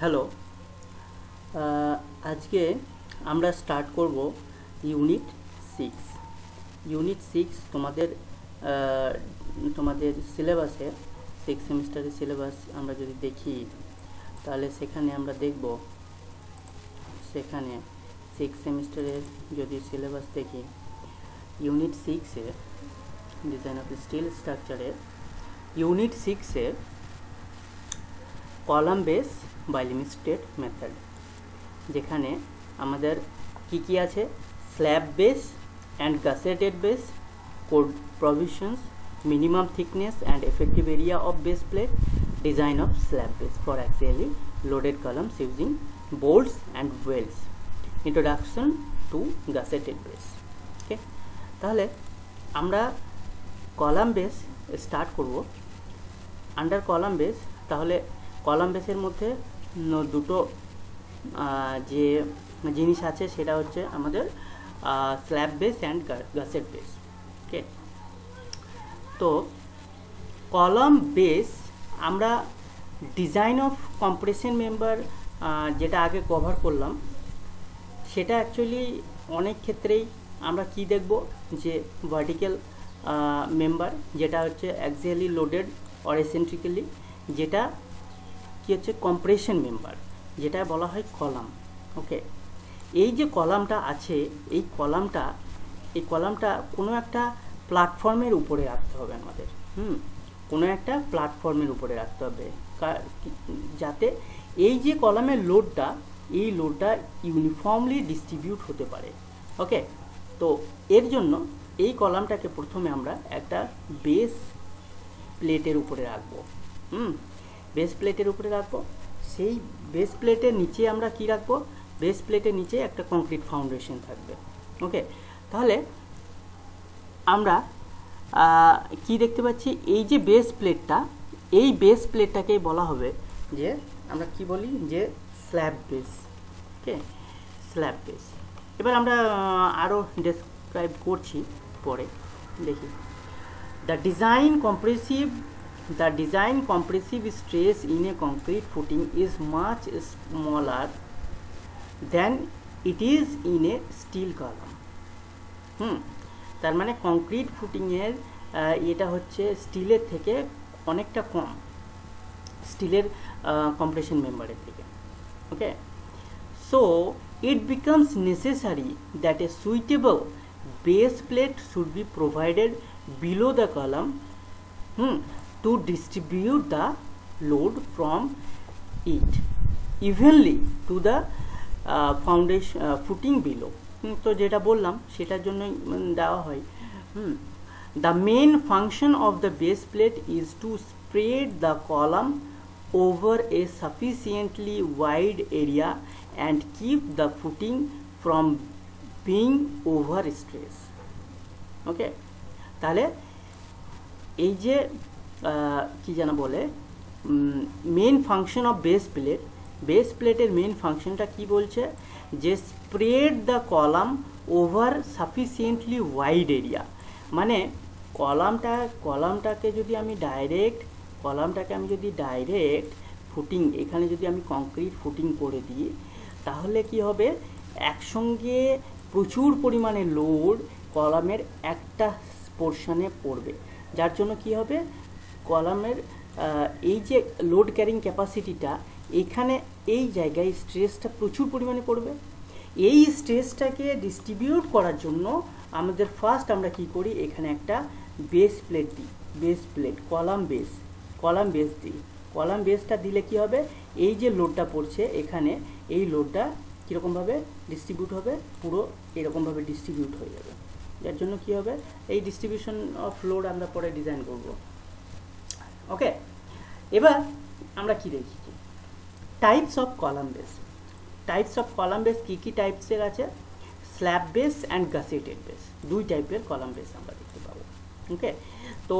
Hello আজকে আমরা start করব ইউনিট সিক্স ইউনিট সিক্স তোমাদের তোমাদের সিলেবাসে সিক্স সেমিস্টারের সিলেবাস আমরা যদি দেখি, তাহলে সেখানে আমরা দেখব, সেখানে সিক্স সেমিস্টারের যদি সিলেবাস দেখি ইউনিট সিক্সে ডিজাইন অফ স্টিল স্ট্রাকচারের ইউনিট সিক্সে column base by limited method যেখানে আমাদের কি কি আছে? Slab base and gusseted base code provisions minimum thickness and effective area of base plate design of slab base for axially loaded columns using bolts and welds introduction to gusseted base okay তাহলে আমরা column base start করব। Under column base তাহলে column বেসের মধ্যে দুটো যে জিনিস আছে সেটা হচ্ছে আমাদের slab base and gusset base okay তো কলাম বেস আমরা ডিজাইন অফ কম্প্রেশন মেম্বার যেটা আগে কভার করলাম, সেটা অ্যাকচুয়ালি অনেক ক্ষেত্রেই আমরা কি দেখব যে ভার্টিক্যাল মেম্বার যেটা হচ্ছে অ্যাক্সিয়ালি লোডেড অর এসেন্ট্রিক্যালি যেটা কি হচ্ছে? কম্প্রেশন মেম্বার যেটা বলা হয় কলাম ওকে এই যে কলামটা আছে, এই কলামটা এই কলামটা কোনো একটা প্ল্যাটফর্মের উপরে রাখতে হবে আমাদের, হুম? কোনো একটা প্ল্যাটফর্মের উপরে রাখতে হবে যাতে এই যে কলামের লোডটা এই লোডটা ইউনিফর্মলি ডিস্ট্রিবিউট হতে পারে ওকে তো এর জন্য এই কলামটাকে প্রথমে আমরা একটা বেস প্লেটের উপরে রাখব, হুম? বেস প্লেটের উপরে রাখব। সেই বেস প্লেটের নিচে আমরা কি রাখব? বেস প্লেটের নিচে একটা কংক্রিট ফাউন্ডেশন থাকবে। ওকে তাহলে আমরা কি দেখতে পাচ্ছি? এই যে বেস প্লেটটা এই বেস প্লেটটাকেই বলা হবে যে, আমরা কি বলি? যে slab base okay slab base এবার আমরা আরও ডেসক্রাইব করছি পরে। দেখি। The design compressive the design compressive stress in a concrete footing is much smaller than it is in a steel column hmm তার মানে কংক্রিট ফুটিংয়ের এটা হচ্ছে স্টিলের থেকে অনেকটা কম স্টিলের কম্প্রেশন মেম্বারের থেকে ওকে so it becomes necessary that a suitable base plate should be provided below the column hmm, to distribute the load from it evenly to the uh, foundation uh, footing below হুম, তো যেটা বললাম সেটার জন্যই উম, দেওয়া হয় হুম the main function of the base plate is to spread the column over a sufficiently wide area and keep the footing from being over stress ওকে তাহলে এই যে কি যেন বলে? Main function of base plate base প্লেটের main ফাংশনটা কি বলছে? যে spread the column over sufficiently wide area মানে কলামটা, কলামটাকে যদি আমি ডাইরেক্ট কলামটাকে আমি যদি ডাইরেক্ট ফুটিং এখানে যদি আমি কংক্রিট ফুটিং করে দিই, তাহলে কি হবে? একসঙ্গে প্রচুর পরিমাণে লোড কলামের একটা পোর্শনে পড়বে। যার জন্য কি হবে? কলামের এই যে লোড ক্যারিং ক্যাপাসিটিটা এখানে এই জায়গায় স্ট্রেসটা প্রচুর পরিমাণে পড়বে। এই স্ট্রেসটাকে ডিস্ট্রিবিউট করার জন্য আমাদের ফার্স্ট আমরা কি করি? এখানে একটা বেস প্লেট দিই। Base plate column base column base দিই। কলাম বেসটা দিলে কি হবে? এই যে লোডটা পড়ছে, এখানে এই লোডটা কীরকমভাবে ডিস্ট্রিবিউট হবে? পুরো এরকমভাবে ডিস্ট্রিবিউট হয়ে যাবে। যার জন্য কি হবে? এই ডিস্ট্রিবিউশন অফ লোড আমরা পরে ডিজাইন করব। ওকে এবার আমরা কি দেখি? Types of column base types of column base কী কী টাইপসের আছে? Slab base and gusseted base দুই টাইপের কলাম বেস আমরা দেখতে পাবো। ওকে তো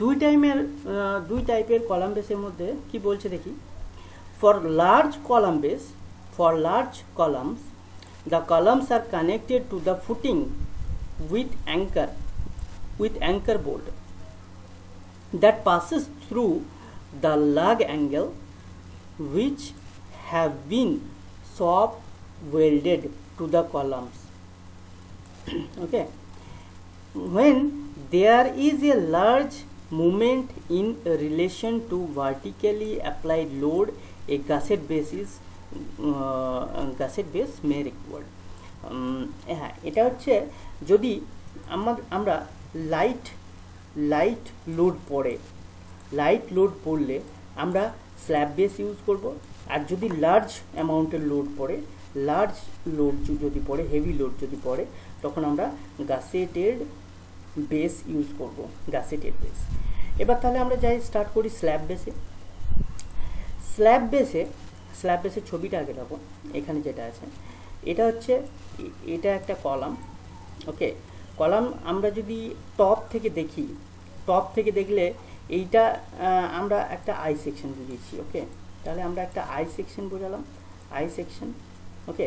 দুই টাইমের দুই টাইপের কলাম বেসের মধ্যে কি বলছে দেখি? For large column base for large columns the columns are connected to the footing with anchor with anchor bolt that passes through the lug angle which have been soft welded to the columns okay when there is a large movement in relation to vertically applied load a gusset base is uh, gusset base may required হ্যাঁ এটা হচ্ছে যদি আমরা light light load পড়ে। Light load পড়লে আমরা slab base use করব। আর যদি লার্জ অ্যামাউন্টের লোড পড়ে, লার্জ লোড যদি পড়ে, হেভি লোড যদি পড়ে, তখন আমরা গাসেটেড বেস ইউজ করব গাসেটেড বেস। এবার তাহলে আমরা যাই স্টার্ট করি স্ল্যাব বেসে। স্ল্যাব বেসে, স্ল্যাব বেসের ছবিটা আগে দেখো, এখানে যেটা আছে, এটা হচ্ছে এটা একটা কলাম, ওকে? কলাম আমরা যদি টপ থেকে দেখি টপ থেকে দেখলে এইটা আমরা একটা আই সেকশন বুঝিয়েছি ওকে তাহলে আমরা একটা আই সেকশন বোঝালাম আই সেকশন ওকে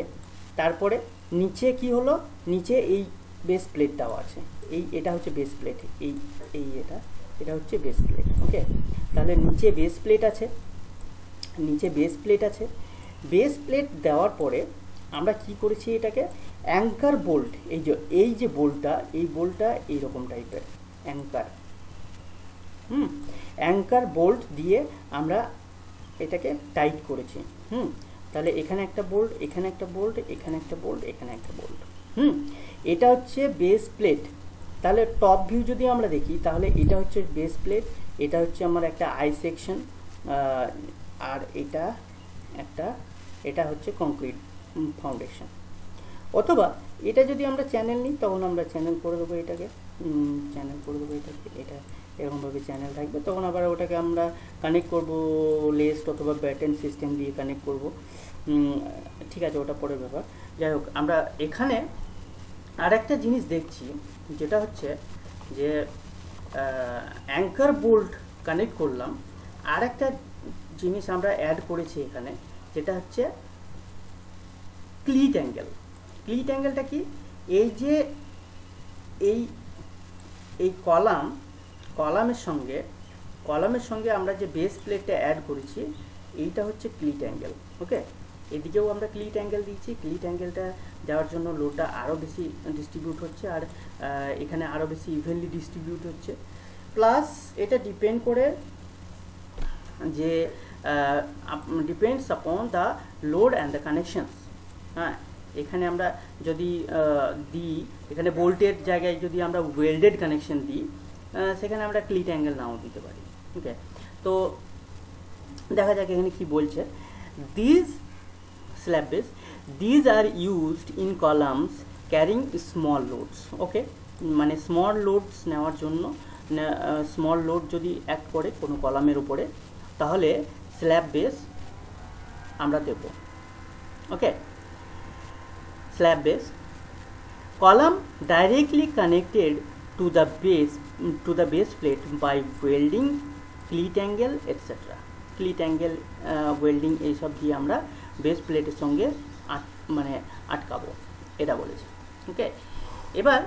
তারপরে নিচে কি হলো? নিচে এই বেস প্লেটটাও আছে। এই, এটা হচ্ছে বেস প্লেট এই এই এটা এটা হচ্ছে বেস প্লেট ওকে তাহলে নিচে বেস প্লেট আছে, নিচে বেস প্লেট আছে। বেস প্লেট দেওয়ার পরে আমরা কি করেছি এটাকে? অ্যাঙ্কার বোল্ট, এই যে এই যে বোল্টটা, এই বোল্টটা এইরকম টাইপের, অ্যাঙ্কার। হুম? অ্যাঙ্কার বোল্ট দিয়ে আমরা এটাকে টাইট করেছি, হুম? তাহলে এখানে একটা বোল্ট, এখানে একটা বোল্ট, এখানে একটা বোল্ট, এখানে একটা বোল্ট, হুম? এটা হচ্ছে বেস প্লেট। তাহলে টপ ভিউ যদি আমরা দেখি, তাহলে এটা হচ্ছে বেস প্লেট, এটা হচ্ছে আমার একটা আই সেকশন আর এটা একটা, এটা হচ্ছে কংক্রিট ফাউন্ডেশন। অথবা এটা যদি আমরা চ্যানেল নিই, তখন আমরা চ্যানেল করে দেবো এটাকে। চ্যানেল করে দেবো এটাকে। এটা এরকমভাবে চ্যানেল থাকবে। তখন আবার ওটাকে আমরা কানেক্ট করব লেস্ট অথবা ব্যাটেন সিস্টেম দিয়ে কানেক্ট করব। ঠিক আছে, ওটা পরের ব্যাপার। যাই হোক, আমরা এখানে আর একটা জিনিস দেখছি, যেটা হচ্ছে যে অ্যাঙ্কার বোল্ট কানেক্ট করলাম। আর একটা জিনিস আমরা অ্যাড করেছি এখানে, যেটা হচ্ছে ক্লিট অ্যাঙ্গেল ক্লিট অ্যাঙ্গেলটা কি? এই যে এই এই কলাম কলামের সঙ্গে কলামের সঙ্গে আমরা যে বেস প্লেটটা অ্যাড করেছি, এইটা হচ্ছে ক্লিট অ্যাঙ্গেল ওকে এদিকেও আমরা ক্লিট অ্যাঙ্গেল দিয়েছি ক্লিট অ্যাঙ্গেলটা দেওয়ার জন্য লোডটা আরও বেশি ডিস্ট্রিবিউট হচ্ছে, আর এখানে আরও বেশি ইভেনলি ডিস্ট্রিবিউট হচ্ছে। প্লাস এটা ডিপেন্ড করে যে depends upon the load and the connections হ্যাঁ? এখানে আমরা যদি দিই, এখানে বোল্টের জায়গায় যদি আমরা ওয়েল্ডেড কানেকশন দিই সেখানে আমরা ক্লিট অ্যাঙ্গেল নাও দিতে পারি ওকে তো দেখা যাক এখানে কি বলছে। This slab base these are used in columns carrying small loads okay মানে স্মল লোডস নেওয়ার জন্য স্মল লোড যদি অ্যাক্ট করে কোনো কলামের উপরে, তাহলে স্ল্যাব বেস আমরা দেব okay slab base. Column directly connected to the base to the base plate by welding cleat angle etc angle uh, welding এইসব দিয়ে আমরা বেস প্লেটের সঙ্গে মানে আটকাবো এটা বলেছে। ওকে এবার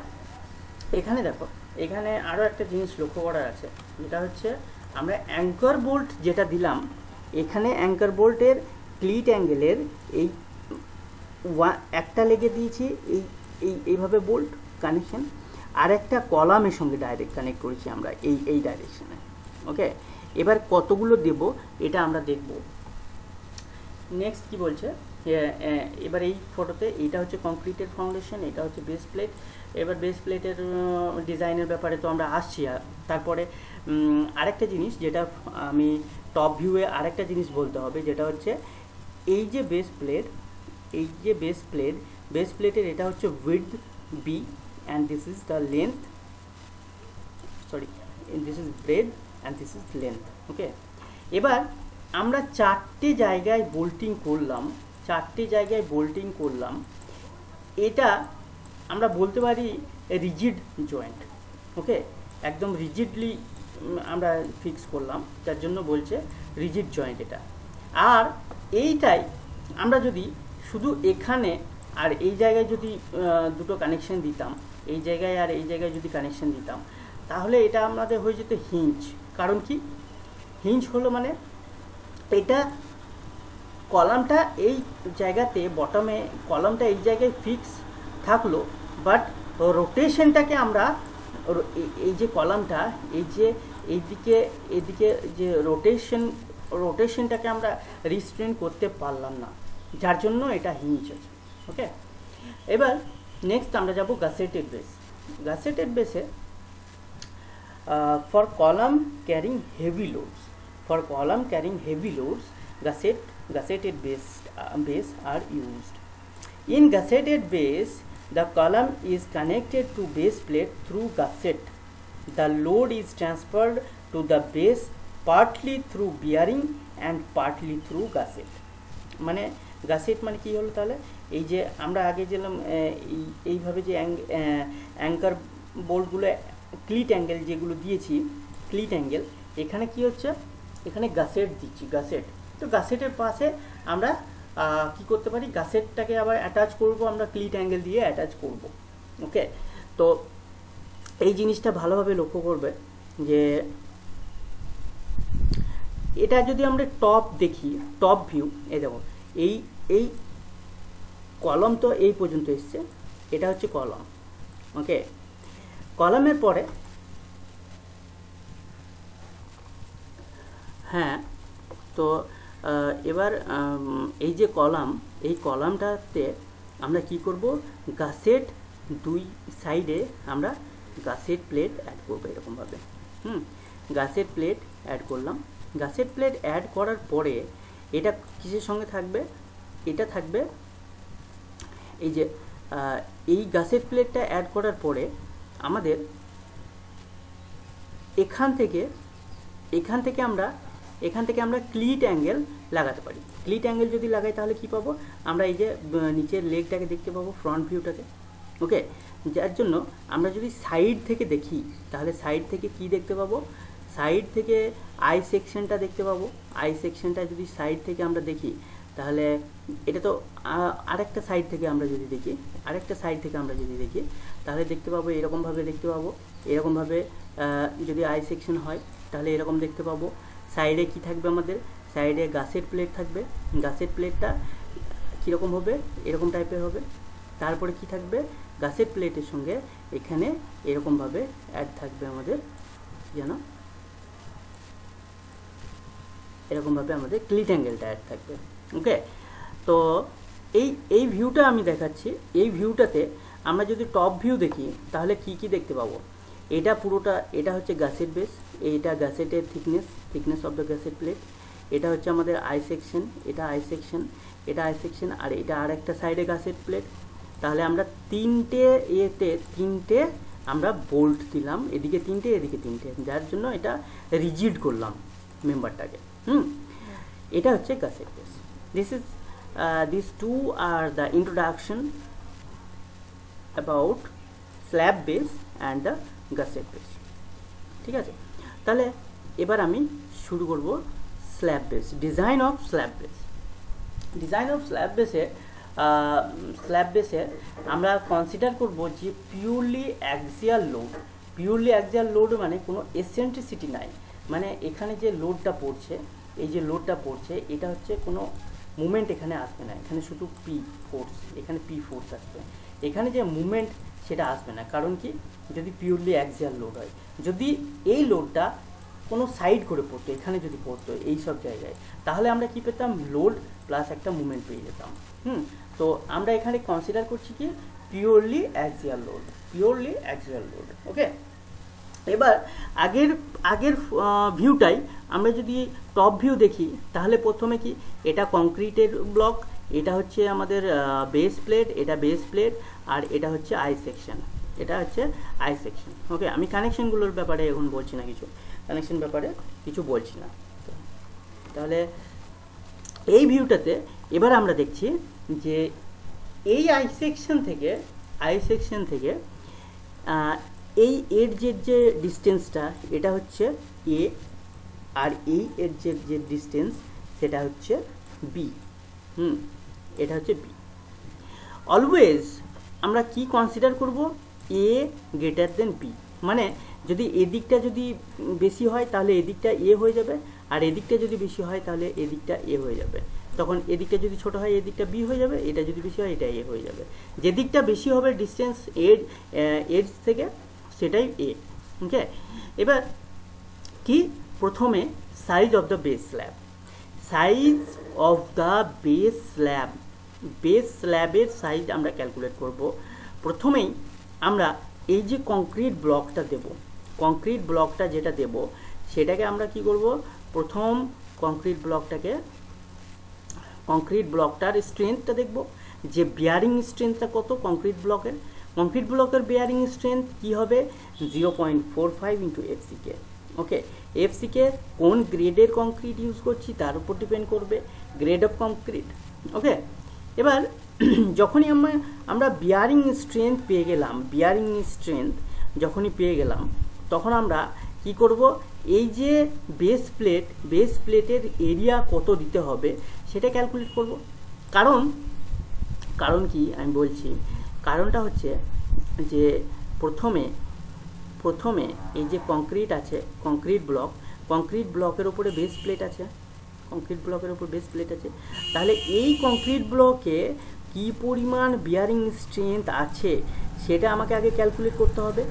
এখানে দেখো এখানে আরও একটা জিনিস লক্ষ্য করার আছে। যেটা হচ্ছে আমরা অ্যাঙ্কার বোল্ট যেটা দিলাম এখানে অ্যাঙ্কার বোল্টের ক্লিট অ্যাঙ্গেলের এই ওয়া- একটা লেগে দিয়েছি, এই এই, এইভাবে বোল্ট কানেকশান আর একটা কলামের সঙ্গে ডাইরেক্ট কানেক্ট করেছি আমরা এই এই ডাইরেকশানে ওকে এবার কতগুলো দেব, এটা আমরা দেখব। নেক্সট কি বলছে? এবার এই ফটোতে এটা হচ্ছে কংক্রিটের ফাউন্ডেশন এটা হচ্ছে বেস প্লেট এবার বেস প্লেটের ডিজাইনের ব্যাপারে তো আমরা আসছি তারপরে আরেকটা জিনিস যেটা আমি টপ ভিউয়ে আরেকটা জিনিস বলতে হবে, যেটা হচ্ছে এই যে বেস প্লেট এই যে বেস প্লেট বেস প্লেটের এটা হচ্ছে width B and this is the length sorry this is breadth and this is length okay এবার আমরা চারটে জায়গায় বোল্টিং করলাম, চারটে জায়গায় বোল্টিং করলাম, এটা আমরা বলতে পারি রিজিড জয়েন্ট ওকে একদম রিজিডলি আমরা ফিক্স করলাম, যার জন্য বলছে রিজিড জয়েন্ট এটা। আর এইটাই আমরা যদি শুধু এখানে আর এই জায়গায় যদি দুটো কানেকশন দিতাম, এই জায়গায় আর এই জায়গায় যদি কানেকশন দিতাম, তাহলে এটা আমাদের হয়ে যেত হিঞ্জ কারণ কি? হিঞ্জ হলো মানে এটা কলামটা এই জায়গাতে বটমে কলামটা এই জায়গায় ফিক্স থাকল বাট রোটেশনটাকে আমরা এই যে কলামটা, এই যে এইদিকে, এদিকে যে রোটেশন রোটেশনটাকে আমরা রিস্ট্রেন করতে পারলাম না। যার জন্য এটা হিঞ্চ আছে ওকে এবার নেক্সট আমরা যাব গাসেটেড বেস গাসেটেড বেসে for column carrying heavy loads for column carrying heavy loads gasset gusseted base uh, base are used in gusseted base the column is connected to base plate through gusset the load is transferred to the base partly through bearing and partly through gusset মানে gusset মানে কি হলো তাহলে? এই যে আমরা আগে যেলাম এইভাবে যে অ্যাঙ্কার বোল্টগুলো, ক্লিট অ্যাঙ্গেল যেগুলো দিয়েছি, ক্লিট অ্যাঙ্গেল, এখানে কি হচ্ছে? এখানে গাসেট দিচ্ছি গাসেট তো গাসেটের পাশে আমরা কি করতে পারি? গাসেটটাকে আবার অ্যাটাচ করব, আমরা ক্লিট অ্যাঙ্গেল দিয়ে অ্যাটাচ করব। ওকে তো এই জিনিসটা ভালোভাবে লক্ষ্য করবে যে, এটা যদি আমরা টপ দেখি টপ ভিউ এই দেখো এই এই কলম তো এই পর্যন্ত এসছে, এটা হচ্ছে কলম ওকে কলমের পরে হ্যাঁ তো এবার এই যে কলাম, এই কলামটাতে আমরা কি করব? গাছেট দুই সাইডে আমরা গাছের প্লেট অ্যাড করব এরকমভাবে, হুম? গাছের প্লেট অ্যাড করলাম, গাছের প্লেট অ্যাড করার পরে এটা কিসের সঙ্গে থাকবে? এটা থাকবে এই যে এই গাছের প্লেটটা অ্যাড করার পরে আমাদের এখান থেকে এখান থেকে আমরা, এখান থেকে আমরা ক্লিট অ্যাঙ্গেল লাগাতে পারি। ক্লিট অ্যাঙ্গেল যদি লাগাই তাহলে কি পাবো? আমরা এই যে নিচের লেগটাকে দেখতে পাবো ফ্রন্ট ভিউটাকে ওকে যার জন্য আমরা যদি সাইড থেকে দেখি, তাহলে সাইড থেকে কি দেখতে পাবো? সাইড থেকে আই সেকশনটা দেখতে পাবো। আই সেকশনটা যদি সাইড থেকে আমরা দেখি, তাহলে এটা তো আরেকটা সাইড থেকে আমরা যদি দেখি, আরেকটা সাইড থেকে আমরা যদি দেখি, তাহলে দেখতে পাবো এরকমভাবে দেখতে পাবো। এরকমভাবে যদি আই সেকশন হয়, তাহলে এরকম দেখতে পাবো। সাইডে কি থাকবে আমাদের? সাইডে গাছের প্লেট থাকবে। গাছের প্লেটটা কীরকম হবে? এরকম টাইপের হবে। তারপরে কি থাকবে? গাছের প্লেটের সঙ্গে এখানে এরকমভাবে অ্যাড থাকবে আমাদের যেন এরকমভাবে আমাদের ক্লিট অ্যাঙ্গেলটা অ্যাড থাকবে ওকে তো এই এই ভিউটা আমি দেখাচ্ছি, এই ভিউটাতে আমরা যদি টপ ভিউ দেখি, তাহলে কি কি দেখতে পাবো? এটা পুরোটা, এটা হচ্ছে গাছের বেস এইটা গ্যাসেটের thickness thickness of the gusset plate এটা হচ্ছে আমাদের আই সেকশন এটা আই সেকশন এটা আই সেকশন আর এটা আর একটা সাইডে গ্যাসেট প্লেট তাহলে আমরা তিনটে ইয়েতে, তিনটে আমরা বোল্ট দিলাম, এদিকে তিনটে এদিকে তিনটে, যার জন্য এটা রিজিড করলাম মেম্বারটাকে হুম, এটা হচ্ছে gusset base this is this two are the introduction about slab base and the gusset base ঠিক আছে? তাহলে এবার আমি শুরু করব slab base design of slab base design of slab বেসে স্ল্যাব বেসে আমরা কনসিডার করব যে purely axial load purely axial load মানে কোনো এসেন্ট্রিসিটি নাই। মানে এখানে যে লোডটা পড়ছে, এই যে লোডটা পড়ছে, এটা হচ্ছে কোনো মুভমেন্ট এখানে আসবে না। এখানে শুধু পি ফোর্স এখানে পি ফোর্স আসবে। এখানে যে মুভমেন্ট সেটা আসবে না। কারণ কি? যদি পিওরলি অ্যাক্সিয়াল লোড হয়। যদি এই লোডটা কোনো সাইড করে পড়তো, এখানে যদি পড়তো, এই সব জায়গায়, তাহলে আমরা কি পেতাম? লোড প্লাস একটা মুভমেন্ট পেয়ে যেতাম। হুম? তো আমরা এখানে কনসিডার করছি কি? Purely axial load purely axial load okay এবার আগের আগের ভিউটাই আমরা যদি টপ ভিউ দেখি, তাহলে প্রথমে কি এটা কংক্রিটের ব্লক এটা হচ্ছে আমাদের বেস প্লেট এটা বেস প্লেট আর এটা হচ্ছে আই সেকশন এটা হচ্ছে আই সেকশন ওকে আমি কানেকশনগুলোর ব্যাপারে এখন বলছি না কিছু কানেকশন ব্যাপারে কিছু বলছি না। তাহলে এই ভিউটাতে এবার আমরা দেখছি যে এই আই সেকশন থেকে আই সেকশন থেকে এই এর যে যে ডিস্টেন্সটা, এটা হচ্ছে এ, আর এই এর যে যে ডিস্টেন্স, সেটা হচ্ছে বি। হুম, এটা হচ্ছে বি। অলওয়েজ আমরা কি কনসিডার করব? A greater than B. মানে যদি এদিকটা যদি বেশি হয়, তাহলে এদিকটা এ হয়ে যাবে, আর এদিকটা যদি বেশি হয়, তাহলে এদিকটা এ হয়ে যাবে। তখন এদিকটা যদি ছোট হয়, এদিকটা বি হয়ে যাবে, এটা যদি বেশি হয়, এটা এ হয়ে যাবে। যেদিকটা বেশি হবে ডিস্টেন্স এর এজ থেকে সেটাই এ ওকে এবার কি? প্রথমে size of the base slab size of the base slab base স্ল্যাবের size আমরা ক্যালকুলেট করব। প্রথমেই আমরা এই যে কংক্রিট ব্লকটা দেব কংক্রিট ব্লকটা যেটা দেব, সেটাকে আমরা কি করব? প্রথম কংক্রিট ব্লকটাকে কংক্রিট ব্লকটার স্ট্রেংথটা দেখব। যে বিয়ারিং স্ট্রেংথটা কত কংক্রিট ব্লকের কংক্রিট ব্লকের বেয়ারিং স্ট্রেংথ কী হবে? Zero point four five into FCK okay FCK কোন গ্রেডের কংক্রিট ইউজ করছি তার উপর ডিপেন্ড করবে। গ্রেড অফ কংক্রিট ওকে এবার, যখনই আমরা আমরা বিয়ারিং স্ট্রেংথ পেয়ে গেলাম বিয়ারিং স্ট্রেংথ যখনই পেয়ে গেলাম, তখন আমরা কি করব? এই যে বেস প্লেট বেস প্লেটের এরিয়া কত দিতে হবে, সেটা ক্যালকুলেট করব। কারণ কারণ কি? আমি বলছি কারণটা হচ্ছে যে প্রথমে প্রথমে এই যে কংক্রিট আছে কংক্রিট ব্লক কংক্রিট ব্লকের উপরে বেস প্লেট আছে কংক্রিট ব্লকের উপর বেস প্লেট আছে, তাহলে এই কংক্রিট ব্লকে কি পরিমাণ বিয়ারিং স্ট্রেংথ আছে, সেটা আমাকে আগে ক্যালকুলেট করতে হবে,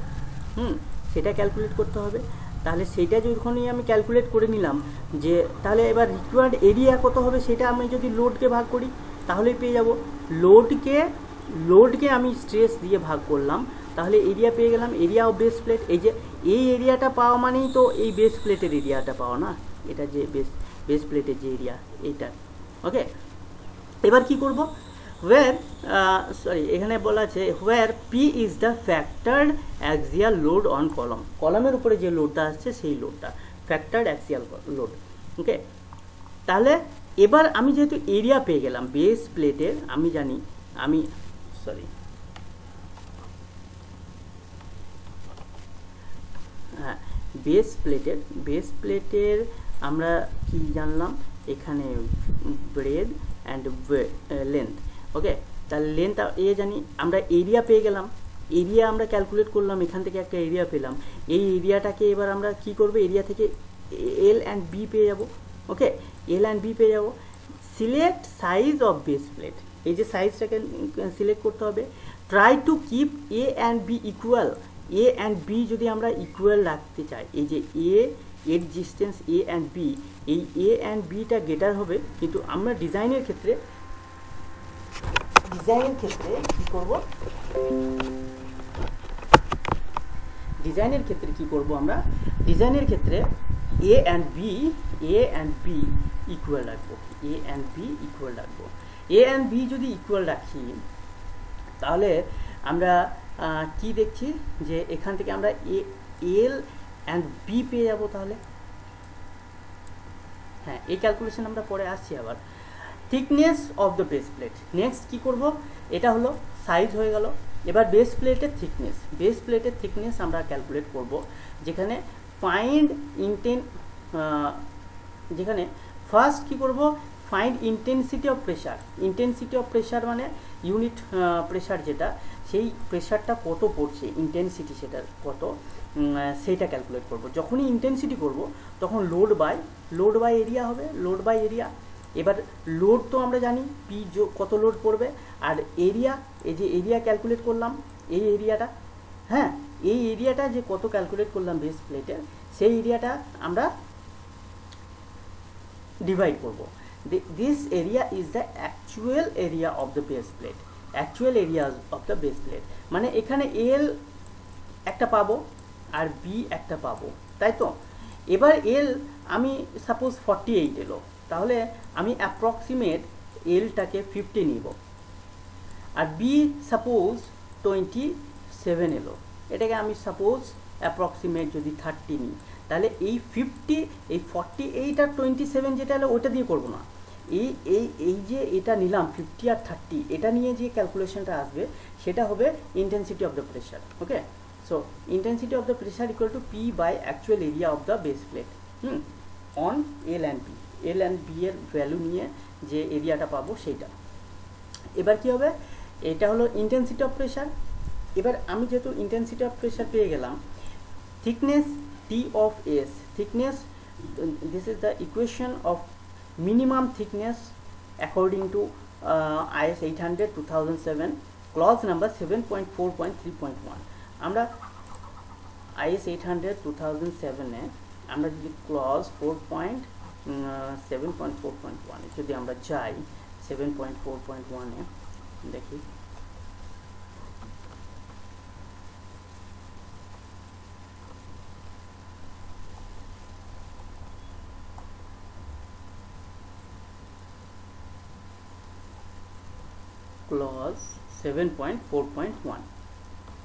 হুম, সেটা ক্যালকুলেট করতে হবে, তাহলে সেটা যখনই আমি ক্যালকুলেট করে নিলাম, যে তাহলে এবার রিকোয়ার্ড এরিয়া কত হবে সেটা আমি যদি লোডকে ভাগ করি, তাহলেই পেয়ে যাব। লোডকে লোডকে আমি স্ট্রেস দিয়ে ভাগ করলাম, তাহলে এরিয়া পেয়ে গেলাম এরিয়া অফ বেস প্লেট এই যে, এই এরিয়াটা পাওয়া মানেই তো এই বেস প্লেটের এরিয়াটা পাওয়া না? এটা যে বেস বেস প্লেটের যে এরিয়া এইটা। ওকে এবার কি করব? ওয়ার সরি এখানে বলা আছে where P is the factored axial load on column কলমের উপরে যে লোডটা আসছে, সেই লোডটা ফ্যাক্টরড অ্যাক্সিয়াল লোড ওকে তাহলে, এবার আমি যেহেতু এরিয়া পেয়ে গেলাম বেস প্লেটের আমি জানি, আমি সরি। হ্যাঁ বেস প্লেটের বেস প্লেটের আমরা কি জানলাম? এখানে ব্রেড অ্যান্ড লেন্থ ওকে তাহলে লেন্থ এ জানি, আমরা এরিয়া পেয়ে গেলাম। এরিয়া আমরা ক্যালকুলেট করলাম, এখান থেকে একটা এরিয়া পেলাম। এই এরিয়াটাকে এবার আমরা কি করব? এরিয়া থেকে এল অ্যান্ড বি পেয়ে যাব ওকে এল অ্যান্ড বি পেয়ে যাব। Select size of base plate এই যে সাইজটাকে সিলেক্ট করতে হবে। Try to keep A and B equal A and B যদি আমরা ইকুয়াল রাখতে চাই, এই যে এ এর ডিস্টেন্স এ অ্যান্ড বি এই এ অ্যান্ড বিটা গেটার হবে, কিন্তু আমরা ডিজাইনের ক্ষেত্রে ডিজাইনের ক্ষেত্রে কি করব? ডিজাইনের ক্ষেত্রে কি করব আমরা? ডিজাইনের ক্ষেত্রে A and B A and B equal রাখব। এ অ্যান্ড বি ইকুয়াল রাখব। এ অ্যান্ড বি যদি ইকুয়াল রাখি, তাহলে আমরা কি দেখছি? যে এখান থেকে আমরা এ এল অ্যান্ড বি পেয়ে যাব তাহলে। হ্যাঁ এই ক্যালকুলেশন আমরা পরে আসছি আবার। Thickness of the base plate next কী করব? এটা হলো সাইজ হয়ে গেল। এবার বেস প্লেটের থিকনেস বেস প্লেটের থিকনেস আমরা ক্যালকুলেট করব। যেখানে ফাইন্ড ইনটেন যেখানে ফার্স্ট কি করব? Find intensity of pressure intensity of pressure মানে ইউনিট প্রেশার যেটা, সেই প্রেশারটা কত পড়ছে? ইন্টেন্সিটি সেটার কত? সেইটা ক্যালকুলেট করব। যখনই ইন্টেন্সিটি করব, তখন load by load by area হবে লোড বাই এরিয়া এবার লোড তো আমরা জানি পি কত লোড পড়বে, আর এরিয়া এই যে এরিয়া ক্যালকুলেট করলাম, এই এরিয়াটা হ্যাঁ এই এরিয়াটা যে কত ক্যালকুলেট করলাম বেস প্লেটের সেই এরিয়াটা আমরা ডিভাইড করব। This area is the actual area of the base plate actual area of the base plate মানে এখানে এল একটা পাবো আর বি একটা পাবো, তাই তো? এবার এল আমি সাপোজ ফর্টি এইট এলো, তাহলে আমি অ্যাপ্রক্সিমেট এলটাকে ফিফটি নিব। আর বি সাপোজ টোয়েন্টি সেভেন এলো, এটাকে আমি সাপোজ অ্যাপ্রক্সিমেট যদি থার্টি নিই, তাহলে এই ফিফটি এই ফর্টি এইট আর টোয়েন্টি সেভেন যেটা এলো ওটা দিয়ে করব না। এই এই এই যে এটা নিলাম ফিফটি আর থার্টি এটা নিয়ে যে ক্যালকুলেশনটা আসবে, সেটা হবে intensity of the pressure okay so intensity of the pressure equal to P by actual area of the base plate hmm? On L and B L and B এর ভ্যালু নিয়ে যে এরিয়াটা পাবো সেইটা। এবার কি হবে? এটা হলো ইন্টেন্সিটি অফ প্রেশার এবার আমি যেহেতু ইন্টেন্সিটি অফ প্রেশার পেয়ে গেলাম, thickness T of S, thickness, this is the equation of minimum thickness clause number seven point four point three point one আমরা IS eight hundred two thousand সেভেনে আমরা যদি clause four point seven point four point ওয়ানে যদি আমরা যাই seven point four point ওয়ানে দেখি। Clause seven point four point one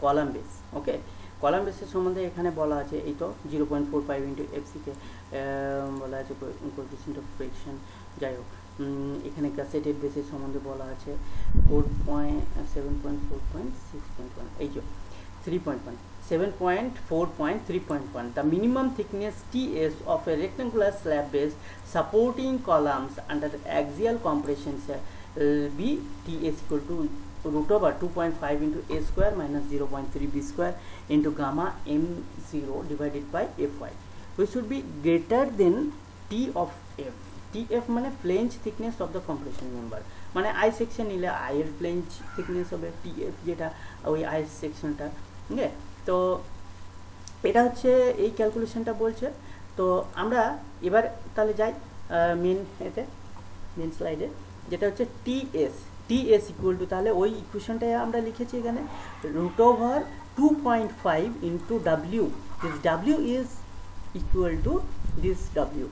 column base okay column বেসের সম্বন্ধে এখানে বলা আছে, এই তো zero point four five into FCK বলা আছে কোএফিসিয়েন্ট অফ ফ্রিকশন যাই হোক এখানে ক্যাসেটেড বেসের সম্বন্ধে বলা আছে four point seven point four point six point one এই যে three point one seven point four point three point one the minimum thickness ts of a rectangular slab base supporting columns under axial compression will be ts equal to root over 2.5 into a square minus 0.3 b square into gamma m0 divided by fy which should be greater than t of f tf মানে flange thickness of the compression member মানে I section নিলে I এর flange thickness হবে tf যেটা ওই I সেকশনটা ঠিক তো এটা হচ্ছে এই ক্যালকুলেশনটা বলছে তো আমরা এবার তাহলে যাই মেন এতে মেন স্লাইডে যেটা হচ্ছে টিএস টিএস ইকুয়াল টু তাহলে ওই ইকুয়েশনটাই আমরা লিখেছি এখানে root over two point five into W this W is equal to this W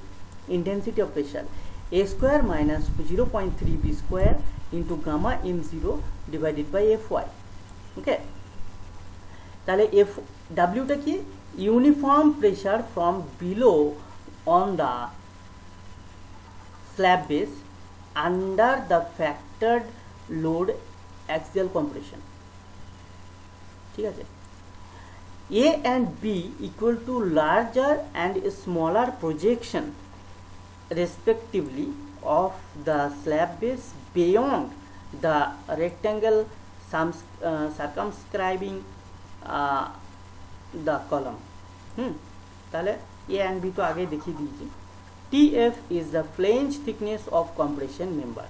intensity of pressure a square minus 0.3 b square into gamma m0 divided by fy okay? তাহলে F ডাব্লিউটা কি? Uniform pressure from below on the slab base under the factored load axial compression ঠিক আছে A and B equal to larger and smaller projection respectively of the slab base beyond the rectangle uh, circumscribing uh, the column. Hmm তাহলে A and B তো আগে দেখিয়ে দিয়েছি is the flange thickness of compression member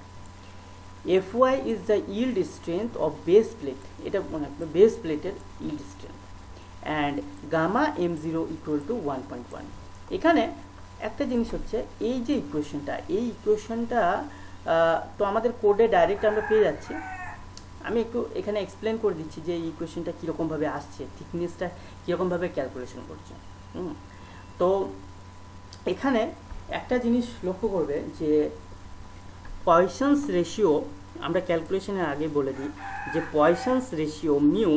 F Y is the yield strength of base plate এটা মনে রাখবে base প্লেটের gamma M zero equal to one point one এখানে একটা জিনিস হচ্ছে, এই যে ইকুয়েশনটা এই ইকুয়েশনটা তো আমাদের কোডে ডাইরেক্ট আমরা পেয়ে যাচ্ছি। আমি একটু এখানে এক্সপ্লেন করে দিচ্ছি যে এই ইকুয়েশনটা কীরকমভাবে আসছে থিকনেসটা কীরকমভাবে ক্যালকুলেশন করছে। তো এখানে একটা জিনিস লক্ষ্য করবে যে পয়সন্স রেশিও আমরা ক্যালকুলেশনের আগে বলে দিই, যে Poisson's ratio mu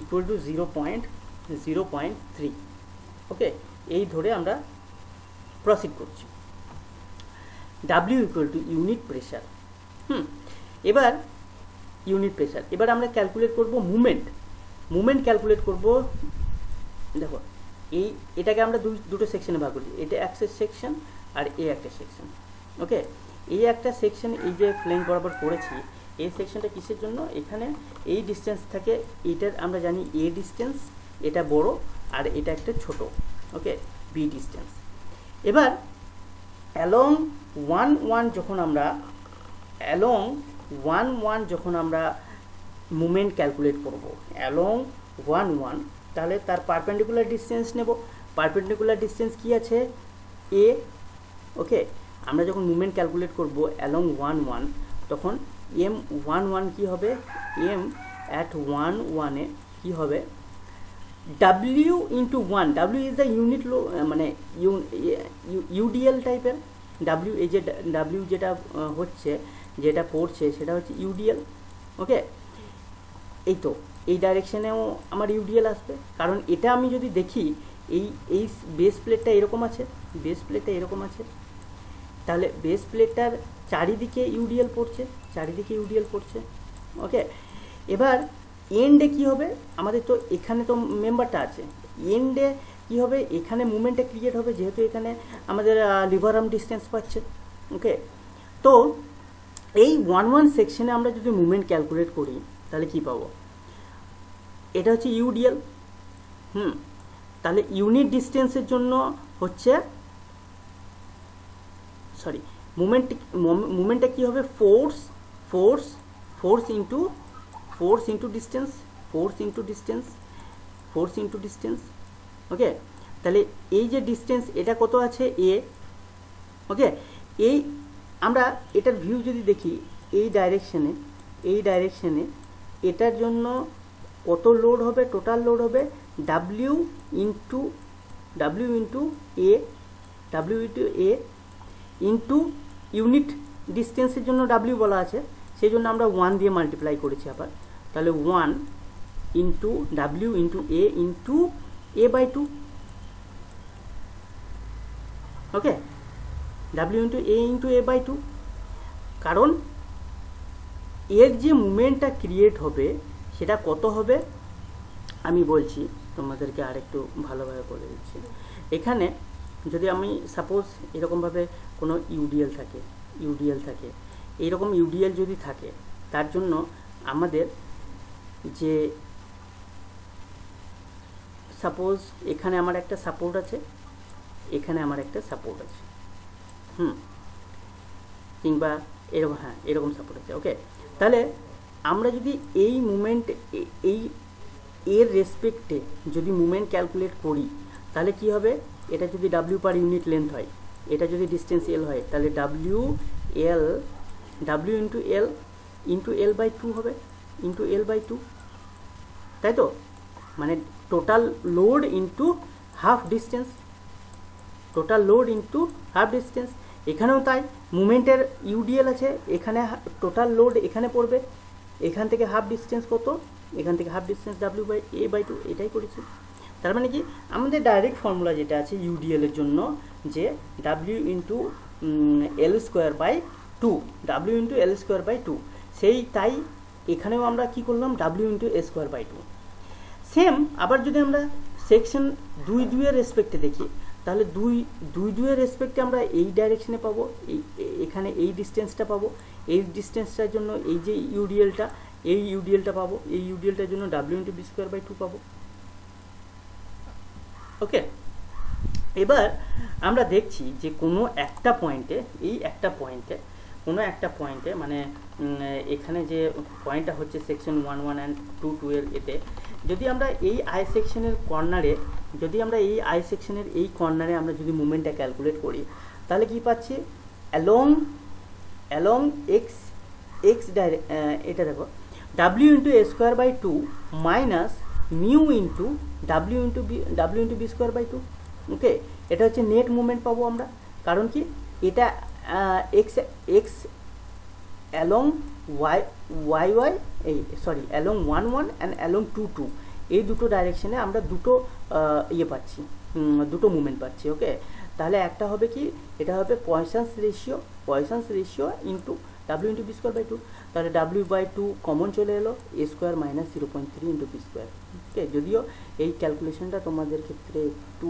equal to zero point zero point three okay এই ধরে আমরা প্রসিড করছি। W equal to unit pressure hmm? এবার ইউনিট প্রেশার এবার আমরা ক্যালকুলেট করব মুভমেন্ট মুভমেন্ট ক্যালকুলেট করব, দেখো, এই এটাকে আমরা দুটো সেকশনে ভাগ করছি এটা একটা সেকশন আর এ একটা সেকশন ওকে এই একটা সেকশন এই যে প্লেন বরাবর করেছি, এই সেকশনটা কিসের জন্য? এখানে এই ডিস্টেন্স থাকে এইটার আমরা জানি এ ডিস্টেন্স এটা বড় আর এটা একটা ছোট। ওকে বি ডিস্টেন্স এবার অ্যালং ওয়ান ওয়ান যখন আমরা অ্যালং ওয়ান ওয়ান যখন আমরা মুভমেন্ট ক্যালকুলেট করব অ্যালং ওয়ান ওয়ান তাহলে তার পারপেন্ডিকুলার ডিস্টেন্স নেব। পারপেন্ডিকুলার ডিস্টেন্স কি আছে? এ ওকে আমরা যখন মুভমেন্ট ক্যালকুলেট করব অ্যালং ওয়ান ওয়ান তখন এম ওয়ান ওয়ান কী হবে? এম অ্যাট ওয়ান ওয়ানে কী হবে? W into one W is the unit load মানে ইউডিএল টাইপের ডাব্লিউ এই যে ডাব্লিউ যেটা হচ্ছে, যেটা পড়ছে, সেটা হচ্ছে ইউডিএল ওকে এই তো, এই ডাইরেকশানেও আমার ইউডিএল আসবে। কারণ এটা আমি যদি দেখি, এই এই বেস প্লেটটা এরকম আছে? বেস প্লেটটা এরকম আছে? তাহলে বেস প্লেটটার চারিদিকে ইউডিএল পড়ছে, চারিদিকে ইউডিএল পড়ছে ওকে এবার এন্ডে কি হবে? আমাদের তো এখানে তো মেম্বারটা আছে। এন্ডে কি হবে? এখানে মুভমেন্টটা ক্রিয়েট হবে, যেহেতু এখানে আমাদের লিভার আর্ম ডিস্টেন্স পাচ্ছে ওকে তো এই ওয়ান ওয়ান সেকশনে আমরা যদি মুভমেন্ট ক্যালকুলেট করি, তাহলে কি পাবো? এটা হচ্ছে ইউডিএল হুম? তাহলে ইউনিট ডিস্টেন্সের জন্য হচ্ছে সরি মুভমেন্ট মুভমেন্টটা কী হবে? Force force force into force into distance force into distance force into distance okay তাহলে এই যে ডিস্টেন্স এটা কত আছে? এ ওকে এই আমরা এটার ভিউ যদি দেখি, এই ডাইরেকশানে এই ডাইরেকশানে এটার জন্য কত লোড হবে? টোটাল লোড হবে? W into W into A W into A into unit ডিস্টেন্সের জন্য ডাব্লিউ বলা আছে, সেই জন্য আমরা ওয়ান দিয়ে মাল্টিপ্লাই করেছি আবার। তাহলে one into W into A into A by two okay W into A into A by two কারণ এর যে মুভমেন্টটা ক্রিয়েট হবে, সেটা কত হবে? আমি বলছি, তোমাদেরকে আরেকটু ভালোভাবে বলে দিচ্ছি। এখানে যদি আমি সাপোজ এরকমভাবে কোনো ইউডিএল থাকে ইউডিএল থাকে, এইরকম ইউডিএল যদি থাকে, তার জন্য আমাদের যে সাপোজ এখানে আমার একটা সাপোর্ট আছে, এখানে আমার একটা সাপোর্ট আছে, হুম, কিংবা এরকম হ্যাঁ এরকম সাপোর্ট আছে ওকে তাহলে আমরা যদি এই মুমেন্ট এই, এর রেসপেক্টে যদি মুমেন্ট ক্যালকুলেট করি, তাহলে কি হবে? এটা যদি ডাব্লিউ পার ইউনিট লেন্থ হয়, এটা যদি ডিস্টেন্স এল হয়, তাহলে W L W into L into L by two হবে ইন্টু এল বাই টু তাই তো? মানে total load into half distance total load into half distance এখানেও তাই মুভমেন্টের ইউডিএল আছে, এখানে টোটাল লোড এখানে পড়বে, এখান থেকে হাফ ডিস্টেন্স কত? এখান থেকে half distance W by A by two এটাই করেছি। তার মানে কি? আমাদের ডাইরেক্ট ফর্মুলা যেটা আছে ইউডিএল এর জন্য, যে W into L square by two W into L square by two সেই তাই এখানেও আমরা কি করলাম? W into A square by two same আবার যদি আমরা সেকশন দুই দুইয়ের রেসপেক্টে দেখি, তাহলে দুই দুই দুইয়ের রেসপেক্টে আমরা এই ডাইরেকশনে পাবো, এই, এখানে এই ডিস্টেন্সটা পাবো, এই ডিস্টেন্সটার জন্য এই যে ইউডিএলটা এই ইউডিএলটা পাবো, এই ইউডিএলটার জন্য W into B square by two পাবো। ওকে এবার আমরা দেখছি যে কোনো একটা পয়েন্টে এই একটা পয়েন্টে কোনো একটা পয়েন্টে মানে এখানে যে পয়েন্টটা হচ্ছে section one one and two two এর এতে, যদি আমরা এই আই সেকশনের কর্নারে যদি আমরা এই আই সেকশনের এই কর্নারে আমরা যদি মুভমেন্টটা ক্যালকুলেট করি, তাহলে কি পাচ্ছি? অ্যালং অ্যালং এক্স এক্স ডাইরে এটা দেখো W into A square by two minus mu into W into B W into B square by two okay এটা হচ্ছে নেট মুভমেন্ট পাবো আমরা। কারণ কি? এটা X X along Y Y Y এই sorry along one one and along two two এই দুটো ডাইরেকশনে আমরা দুটো ইয়ে পাচ্ছি দুটো মুভমেন্ট পাচ্ছি ওকে তাহলে একটা হবে কি? এটা হবে Poisson's ratio Poisson's ratio into W into B square by two তাহলে ডাব্লিউ বাই টু কমন চলে এলো A square minus zero point three into B square okay যদিও এই ক্যালকুলেশনটা তোমাদের ক্ষেত্রে একটু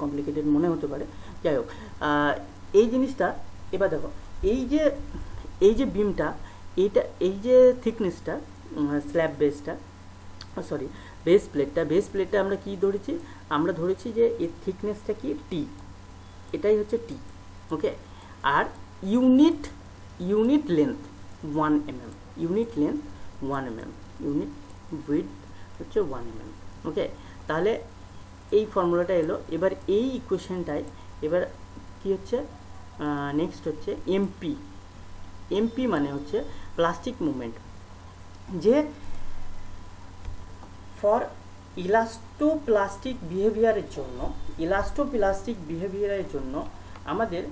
কমপ্লিকেটেড মনে হতে পারে। যাই হোক এই জিনিসটা, এবার দেখো, এই যে এই যে বিমটা এইটা এই যে থিকনেসটা স্ল্যাব বেসটা সরি বেস প্লেটটা বেস প্লেটটা আমরা কি ধরেছি? আমরা ধরেছি যে এর থিকনেসটা কি? টি এটাই হচ্ছে টি ওকে আর unit unit length one mm unit length one mm unit width হচ্ছে ওয়ান এমএম ওকে তাহলে এই ফর্মুলাটা এলো, এবার এই ইকুয়েশনটাই এবার কি হচ্ছে? নেক্সট হচ্ছে এমপি এমপি মানে হচ্ছে প্লাস্টিক মুভমেন্ট যে ফর ইলাস্টোপ্লাস্টিক বিহেভিয়ারের জন্য ইলাস্টোপ্লাস্টিক বিহেভিয়ারের জন্য আমাদের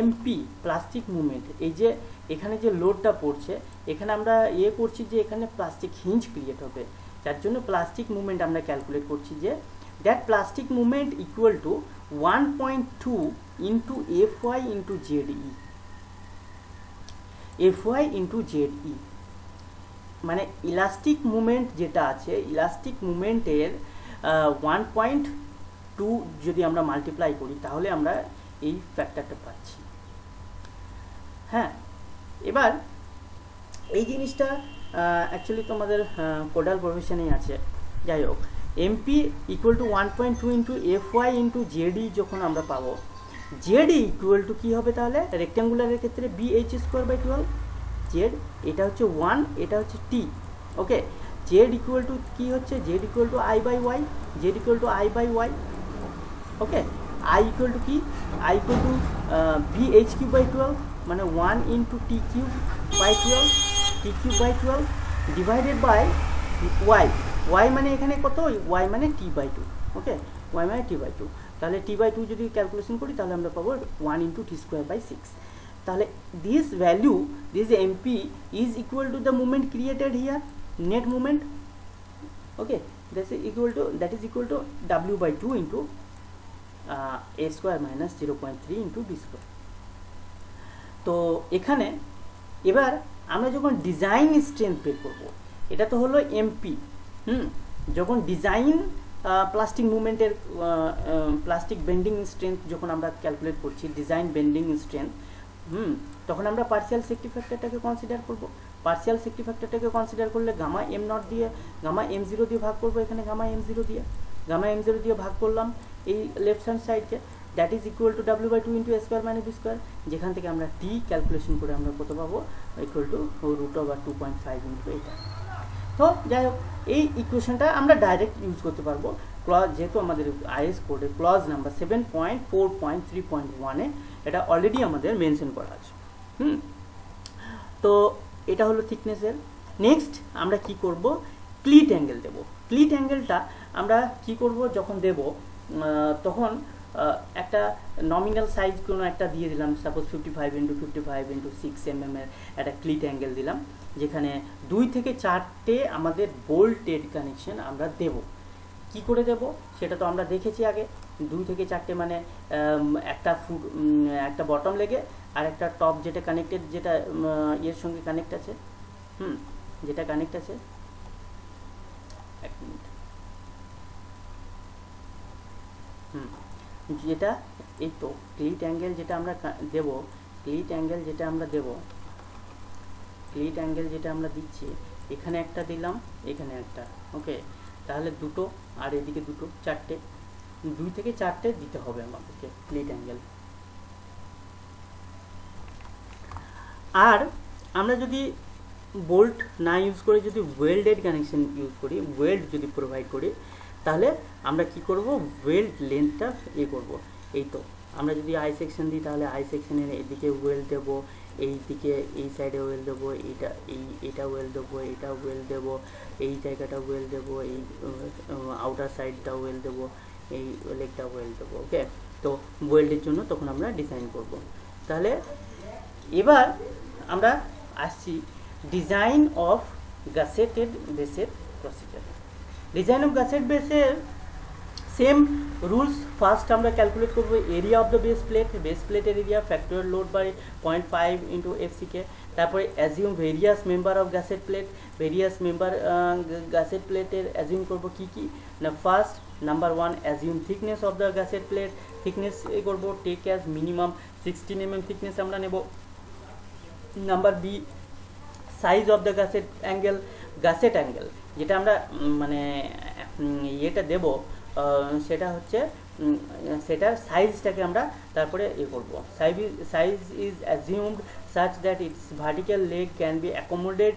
এমপি প্লাস্টিক মুভমেন্ট এই যে এখানে যে লোডটা পড়ছে, এখানে আমরা ইয়ে করছি যে এখানে প্লাস্টিক হিঞ্জ ক্রিয়েট হবে। যার জন্য প্লাস্টিক মুভমেন্ট আমরা ক্যালকুলেট করছি যে that plastic movement equal to one point two into F Y into Z E F Y into Z E মানে ইলাস্টিক মুভমেন্ট যেটা আছে ইলাস্টিক মুভমেন্টের ওয়ান পয়েন্ট টু যদি আমরা মাল্টিপ্লাই করি, তাহলে আমরা এই ফ্যাক্টরটা পাচ্ছি। হ্যাঁ এবার এই জিনিসটা অ্যাকচুয়ালি তোমাদের কোডাল প্রফেশনেই আছে। যাই হোক MP equal to one point two into F Y into ZD যখন আমরা পাবো জেডি ইকুয়াল টু কী হবে তাহলে? রেক্ট্যাঙ্গুলারের ক্ষেত্রে B H square by twelve Z এটা হচ্ছে ওয়ান এটা হচ্ছে T okay Z equal to কী হচ্ছে? Z equal to I by Y Z equal to I by Y okay I equal to কি? I equal to B H cube by twelve মানে one into T cube by twelve cube by twelve divided by Y Y মানে এখানে কত? Y মানে T by two okay Y মানে T by two তাহলে T by two যদি calculation করি, তাহলে আমরা পাবো one into T square by six তাহলে this value this MP is equal to the movement created here net movement okay that is equal to that is equal to W by two into A square minus zero point three into B square তো এখানে, এবার আমরা যখন design strength বের করব, এটা তো হলো এমপি হুম? যখন ডিজাইন প্লাস্টিক মুভমেন্টের প্লাস্টিক বেন্ডিং স্ট্রেংথ যখন আমরা ক্যালকুলেট করছি ডিজাইন বেন্ডিং স্ট্রেংথ হুম? তখন আমরা পার্সিয়াল সেফটি ফ্যাক্টরটাকে কনসিডার করব। পার্সিয়াল সেফটি ফ্যাক্টরটাকে কনসিডার করলে গামা এম নট দিয়ে গামা এম জিরো দিয়ে ভাগ করব এখানে গামা এম জিরো দিয়ে। গামা এম জিরো দিয়ে ভাগ করলাম এই left hand সাইডকে that is equal to W by two into square minus B square যেখান থেকে আমরা টি ক্যালকুলেশন করে আমরা কত পাবো? Equal to root over two point five into এটা তো যাই হোক, এই ইকুয়েশনটা আমরা ডাইরেক্ট ইউজ করতে পারব। ক্লজ যেহেতু আমাদের আইএস কোডে clause number seven point four point three point ওয়ানে এটা অলরেডি আমাদের মেনশন করা আছে। হুম? তো এটা হলো থিকনেসের নেক্সট আমরা কি করব? ক্লিট অ্যাঙ্গেল দেব। ক্লিট অ্যাঙ্গেলটা আমরা কি করব? যখন দেব তখন একটা নমিনাল সাইজ কোনো একটা দিয়ে দিলাম suppose fifty five into fifty five into six M এর একটা ক্লিট অ্যাঙ্গেল দিলাম, যেখানে দুই থেকে চারটে আমাদের বোল্টেড কানেকশন আমরা দেব। কি করে দেব? সেটা তো আমরা দেখেছি আগে। দুই থেকে চারটে মানে একটা ফুট একটা বটম লেগে, আর একটা টপ যেটা কানেক্টেড যেটা ইয়ের সঙ্গে কানেক্ট আছে। হুম, যেটা কানেক্ট আছে। এক মিনিট হুম। যেটা এই তো ক্লিট অ্যাঙ্গেল যেটা আমরা দেব ক্লিট অ্যাঙ্গেল যেটা আমরা দেব ক্লিট অ্যাঙ্গেল যেটা আমরা দিচ্ছি, এখানে একটা দিলাম, এখানে একটা ওকে তাহলে দুটো আর এদিকে দুটো, চারটে, দুই থেকে চারটে দিতে হবে আমাদেরকে ক্লিট অ্যাঙ্গেল আর আমরা যদি বোল্ট না ইউজ করে যদি ওয়েল্ডেড কানেকশন ইউজ করি ওয়েল্ড যদি প্রোভাইড করি তাহলে আমরা কি করব? ওয়েল্ড লেন্থটা এ করব। এই তো, আমরা যদি আই সেকশন দিই তাহলে আই সেকশনের এদিকে ওয়েল দেবো এই দিকে এই সাইডে ওয়েল দেবো, এইটা, এই, এটা ওয়েল দেবো, এটা ওয়েল দেবো, এই জায়গাটা ওয়েল দেবো, এই আউটার সাইডটা ওয়েল দেবো, এই লেগটা ওয়েল দেবো ওকে তো ওয়েল্ডের জন্য তখন আমরা ডিজাইন করব। তাহলে এবার আমরা আসছি। ডিজাইন অফ গাসেটেড বেসের প্রসিজার ডিজাইন অফ গাসেট বেসের সেম রুলস ফার্স্ট আমরা ক্যালকুলেট করব area of the base plate base প্লেটের area factor load by point five into FCK তারপরে assume various member of gusset plate various member gusset প্লেটের assume করব কী কী? না first number one assume thickness of the gusset plate thickness এ করব take as minimum sixteen M M thickness আমরা নেব। Number B size of the gusset angle gusset angle যেটা আমরা মানে ইয়েটা দেব সেটা হচ্ছে সেটার সাইজটাকে আমরা তারপরে ইয়ে করব। Size size is assumed such that its vertical leg can be accommodated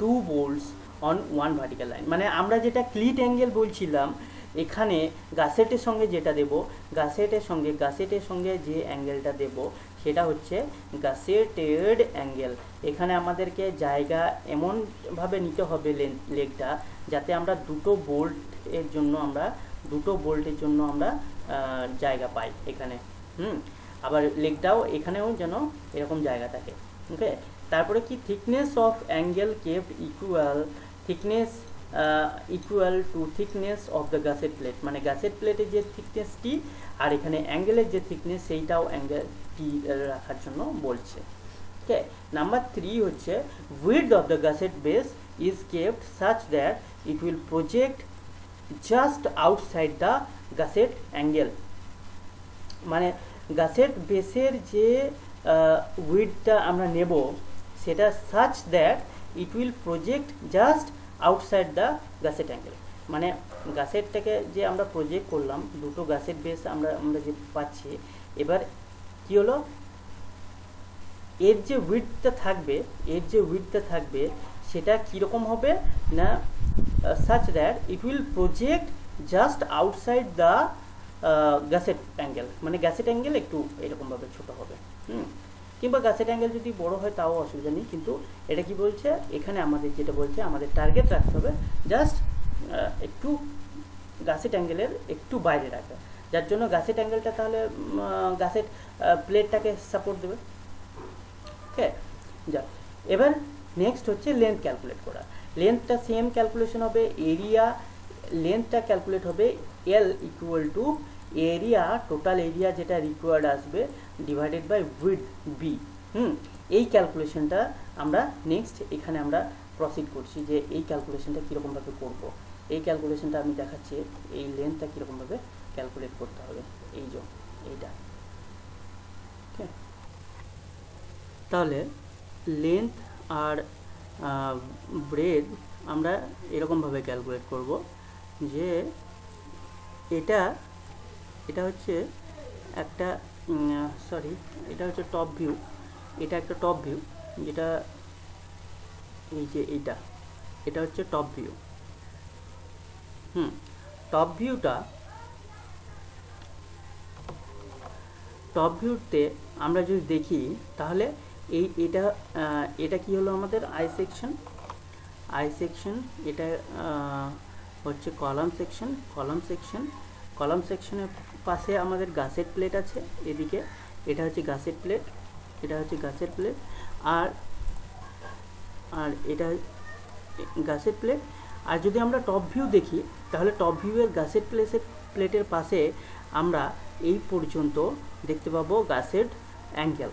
to bolts on one vertical line মানে আমরা যেটা ক্লিট অ্যাঙ্গেল বলছিলাম, এখানে গাসেটের সঙ্গে যেটা দেব গাসেটের সঙ্গে গাসেটের সঙ্গে যে অ্যাঙ্গেলটা দেব সেটা হচ্ছে গাসেটেড অ্যাঙ্গেল এখানে আমাদেরকে জায়গা এমনভাবে নিতে হবে লেগটা যাতে আমরা দুটো বোল্ট এর জন্য আমরা, দুটো বোল্টের জন্য আমরা জায়গা পাই এখানে। হুম? আবার লেগটাও এখানেও যেন এরকম জায়গা থাকে। ওকে তারপরে কি? Thickness of angle kept equal thickness equal to thickness of the gusset plate মানে গাসেট প্লেটের যে থিকনেসটি আর এখানে অ্যাঙ্গেলের যে থিকনেস সেইটাও অ্যাঙ্গেলটি রাখার জন্য বলছে। ওকে নাম্বার থ্রি হচ্ছে width of the gusset base is kept such that it will project just outside the gusset angle মানে গাসেট বেসের যে উইডটা আমরা নেব, সেটা such that it will project just outside the gusset angle মানে গাছেরটাকে যে আমরা প্রজেক্ট করলাম, দুটো গাছের বেস আমরা আমরা যে পাচ্ছি, এবার কি হলো? এর যে উইথটা থাকবে, এর যে উইথটা থাকবে, সেটা কীরকম হবে? না such that it will project just outside the gusset angle মানে গ্যাসেট অ্যাঙ্গেল একটু এরকমভাবে ছোট হবে। হুম? কিংবা গ্যাসেট অ্যাঙ্গেল যদি বড় হয়, তাও অসুবিধা নেই। কিন্তু এটা কি বলছে? এখানে আমাদের যেটা বলছে, আমাদের টার্গেট রাখতে হবে। জাস্ট একটু গ্যাসেট অ্যাঙ্গেলের একটু বাইরে রাখা যার জন্য গাছেট অ্যাঙ্গেলটা তাহলে গাছের প্লেটটাকে সাপোর্ট দেবে। ওকে যা এবার নেক্সট হচ্ছে লেন্থ ক্যালকুলেট করা। লেন্থটা সেম ক্যালকুলেশন হবে এরিয়া লেন্থটা ক্যালকুলেট হবে L equal to area total area যেটা রিকোয়ার্ড আসবে divided by with B hmm? এই ক্যালকুলেশনটা আমরা নেক্সট এখানে আমরা প্রসিড করছি যে এই ক্যালকুলেশনটা কীরকমভাবে করব। এই ক্যালকুলেশনটা আমি দেখাচ্ছি, এই লেন্থটা কীরকমভাবে ক্যালকুলেট করতে হবে। এই যে এইটা। ওকে তাহলে লেন্থ আর ব্রেড আমরা এরকমভাবে ক্যালকুলেট করব যে এটা এটা হচ্ছে একটা সরি এটা হচ্ছে টপ ভিউ এটা একটা টপ ভিউ যেটা এই যে এইটা এটা হচ্ছে টপ ভিউ হুম টপ ভিউটা টপ ভিউতে আমরা যদি দেখি, তাহলে এই এটা এটা কি হলো আমাদের আই সেকশন আই সেকশন এটা হচ্ছে column section column section column সেকশনের পাশে আমাদের গাছের প্লেট আছে, এদিকে। এটা হচ্ছে গাছের প্লেট এটা হচ্ছে গাছের প্লেট আর আর এটা গাছের প্লেট আর যদি আমরা টপ ভিউ দেখি, তাহলে টপ ভিউয়ের গাছের প্লেসের প্লেটের পাশে আমরা এই পর্যন্ত দেখতে পাবো গাছের অ্যাঙ্গেল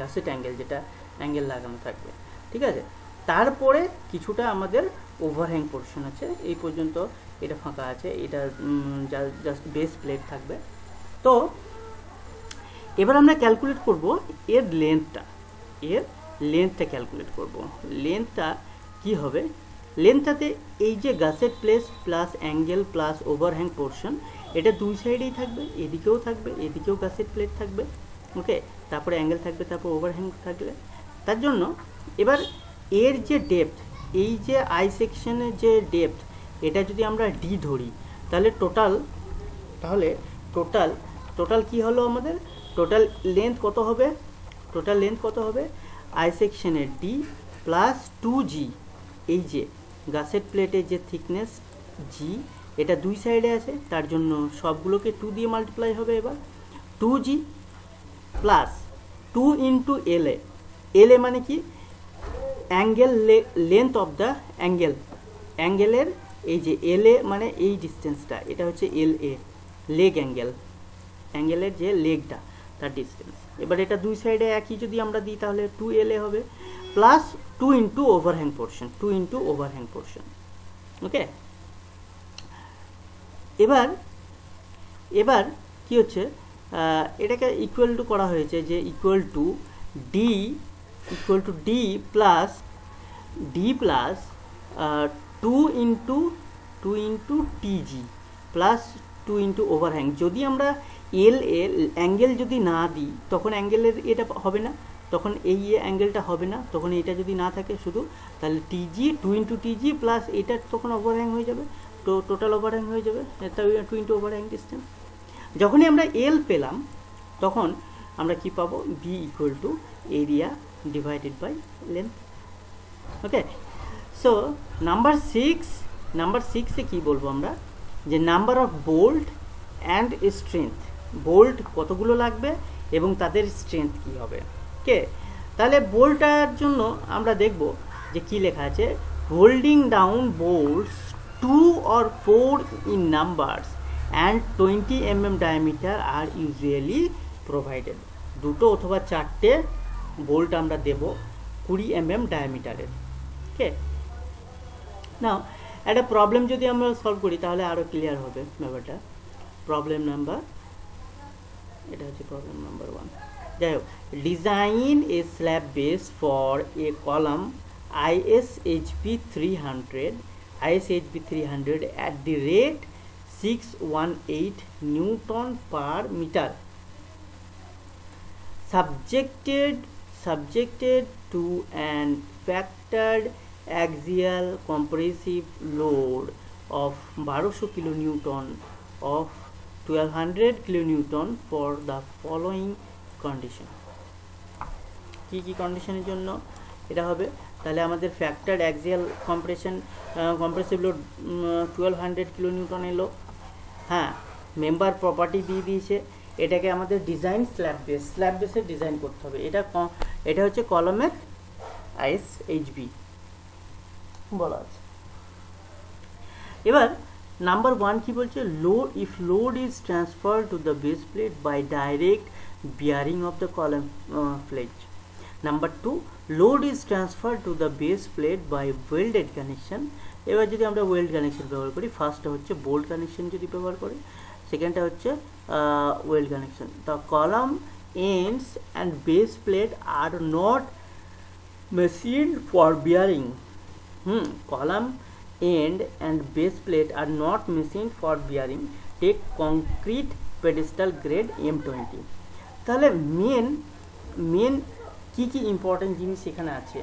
গাছের অ্যাঙ্গেল যেটা অ্যাঙ্গেল লাগানো থাকবে, ঠিক আছে? তারপরে কিছুটা আমাদের ওভারহ্যাং পোর্শন আছে, এই পর্যন্ত এটা ফাঁকা আছে, এটা জাস্ট বেস প্লেট থাকবে। তো, এবার আমরা ক্যালকুলেট করব এর লেন্থটা এর লেন্থটা ক্যালকুলেট করব। লেন্থটা কি হবে? লেন্থটাতে এই যে গাছের place plus angle plus overhang portion এটা দুই সাইডেই থাকবে, এদিকেও থাকবে, এদিকেও গাছের প্লেট থাকবে ওকে তারপরে অ্যাঙ্গেল থাকবে, তারপর ওভারহ্যাং থাকলে তার জন্য এবার এর যে ডেপথ এই যে আই সেকশনের যে ডেপথ এটা যদি আমরা ডি ধরি, তাহলে টোটাল তাহলে টোটাল টোটাল কি হলো আমাদের? টোটাল লেন্থ কত হবে? টোটাল লেন্থ কত হবে? আই সেকশনের ডি প্লাস টু জি এই যে গাছের প্লেটের যে থিকনেস জি এটা দুই সাইডে আছে, তার জন্য সবগুলোকে টু দিয়ে মাল্টিপ্লাই হবে এবার। Two G plus two into L A L A মানে কি? Angle length of the angle অ্যাঙ্গেলের এই যে এল মানে এই ডিস্টেন্সটা এটা হচ্ছে এল এ লেগ অ্যাঙ্গেল অ্যাঙ্গেলের যে লেগটা তার ডিস্টেন্স এবার এটা দুই সাইডে একই যদি আমরা দিই, তাহলে টু এল এ হবে। Plus two into overhang portion two into overhang portion okay এবার এবার কি হচ্ছে? এটাকে ইকুয়াল টু করা হয়েছে যে equal to D equal to D plus D plus two into two into TG plus two into overhang যদি আমরা এল এল অ্যাঙ্গেল যদি না দিই, তখন অ্যাঙ্গেলের এটা হবে না। তখন এই অ্যাঙ্গেলটা হবে না। তখন এটা যদি না থাকে শুধু, তাহলে TG two into TG plus এটা তখন ওভারহ্যাং হয়ে যাবে। তো টোটাল ওভারহ্যাং হয়ে যাবে টু ইন্টু ওভারহ্যাং ডিস্টেন্স যখনই আমরা এল পেলাম, তখন আমরা কি পাবো? B equal to area divided by length okay so number six number সিক্সে কী বলব আমরা? যে number of bolt and strength bolt কতগুলো লাগবে এবং তাদের স্ট্রেংথ কী হবে? ওকে তাহলে বোল্টার জন্য আমরা দেখব যে কি লেখা আছে? Holding down bolts two or four in numbers and twenty M M diameter R usually provided দুটো অথবা চারটে বোল্ট আমরা দেব কুড়ি এম এম ডায়ামিটারের ওকে না একটা প্রবলেম যদি আমরা সলভ করি, তাহলে আরও ক্লিয়ার হবে ব্যাপারটা। প্রবলেম নাম্বার এটা হচ্ছে প্রবলেম নাম্বার ওয়ান যাই হোক design a slab base for a column ISHB three hundred ISHB 300 at the rate 618 Newton per meter subjected subjected to an factored axial compressive load of 1200 kilonewton of 1200 kilonewton for the following condition কি কি কন্ডিশনের জন্য এটা হবে তাহলে আমাদের factor axial compression compressive load twelve hundred kilo newton এলো হ্যাঁ মেম্বার প্রপার্টি দিয়ে দিয়েছে। এটাকে আমাদের ডিজাইন স্ল্যাব বেস স্ল্যাব বেসের ডিজাইন করতে হবে। এটা এটা হচ্ছে কলমের আইএস এইচবি বলা আছে। এবার নাম্বার ওয়ান কি বলছে? Load if load is transfer to the base plate by direct bearing of the column plate number two load is transfer to the base plate by welded connection এবার যদি আমরা well connection ব্যবহার করি ফার্স্টটা হচ্ছে bold connection যদি ব্যবহার করি সেকেন্ডটা হচ্ছে weld connection the column ends and base plate R not machine for bearing hmm column end and base plate are not machined for bearing. Take concrete pedestal grade M20 তাহলে main main কি কি important জিনিস এখানে আছে?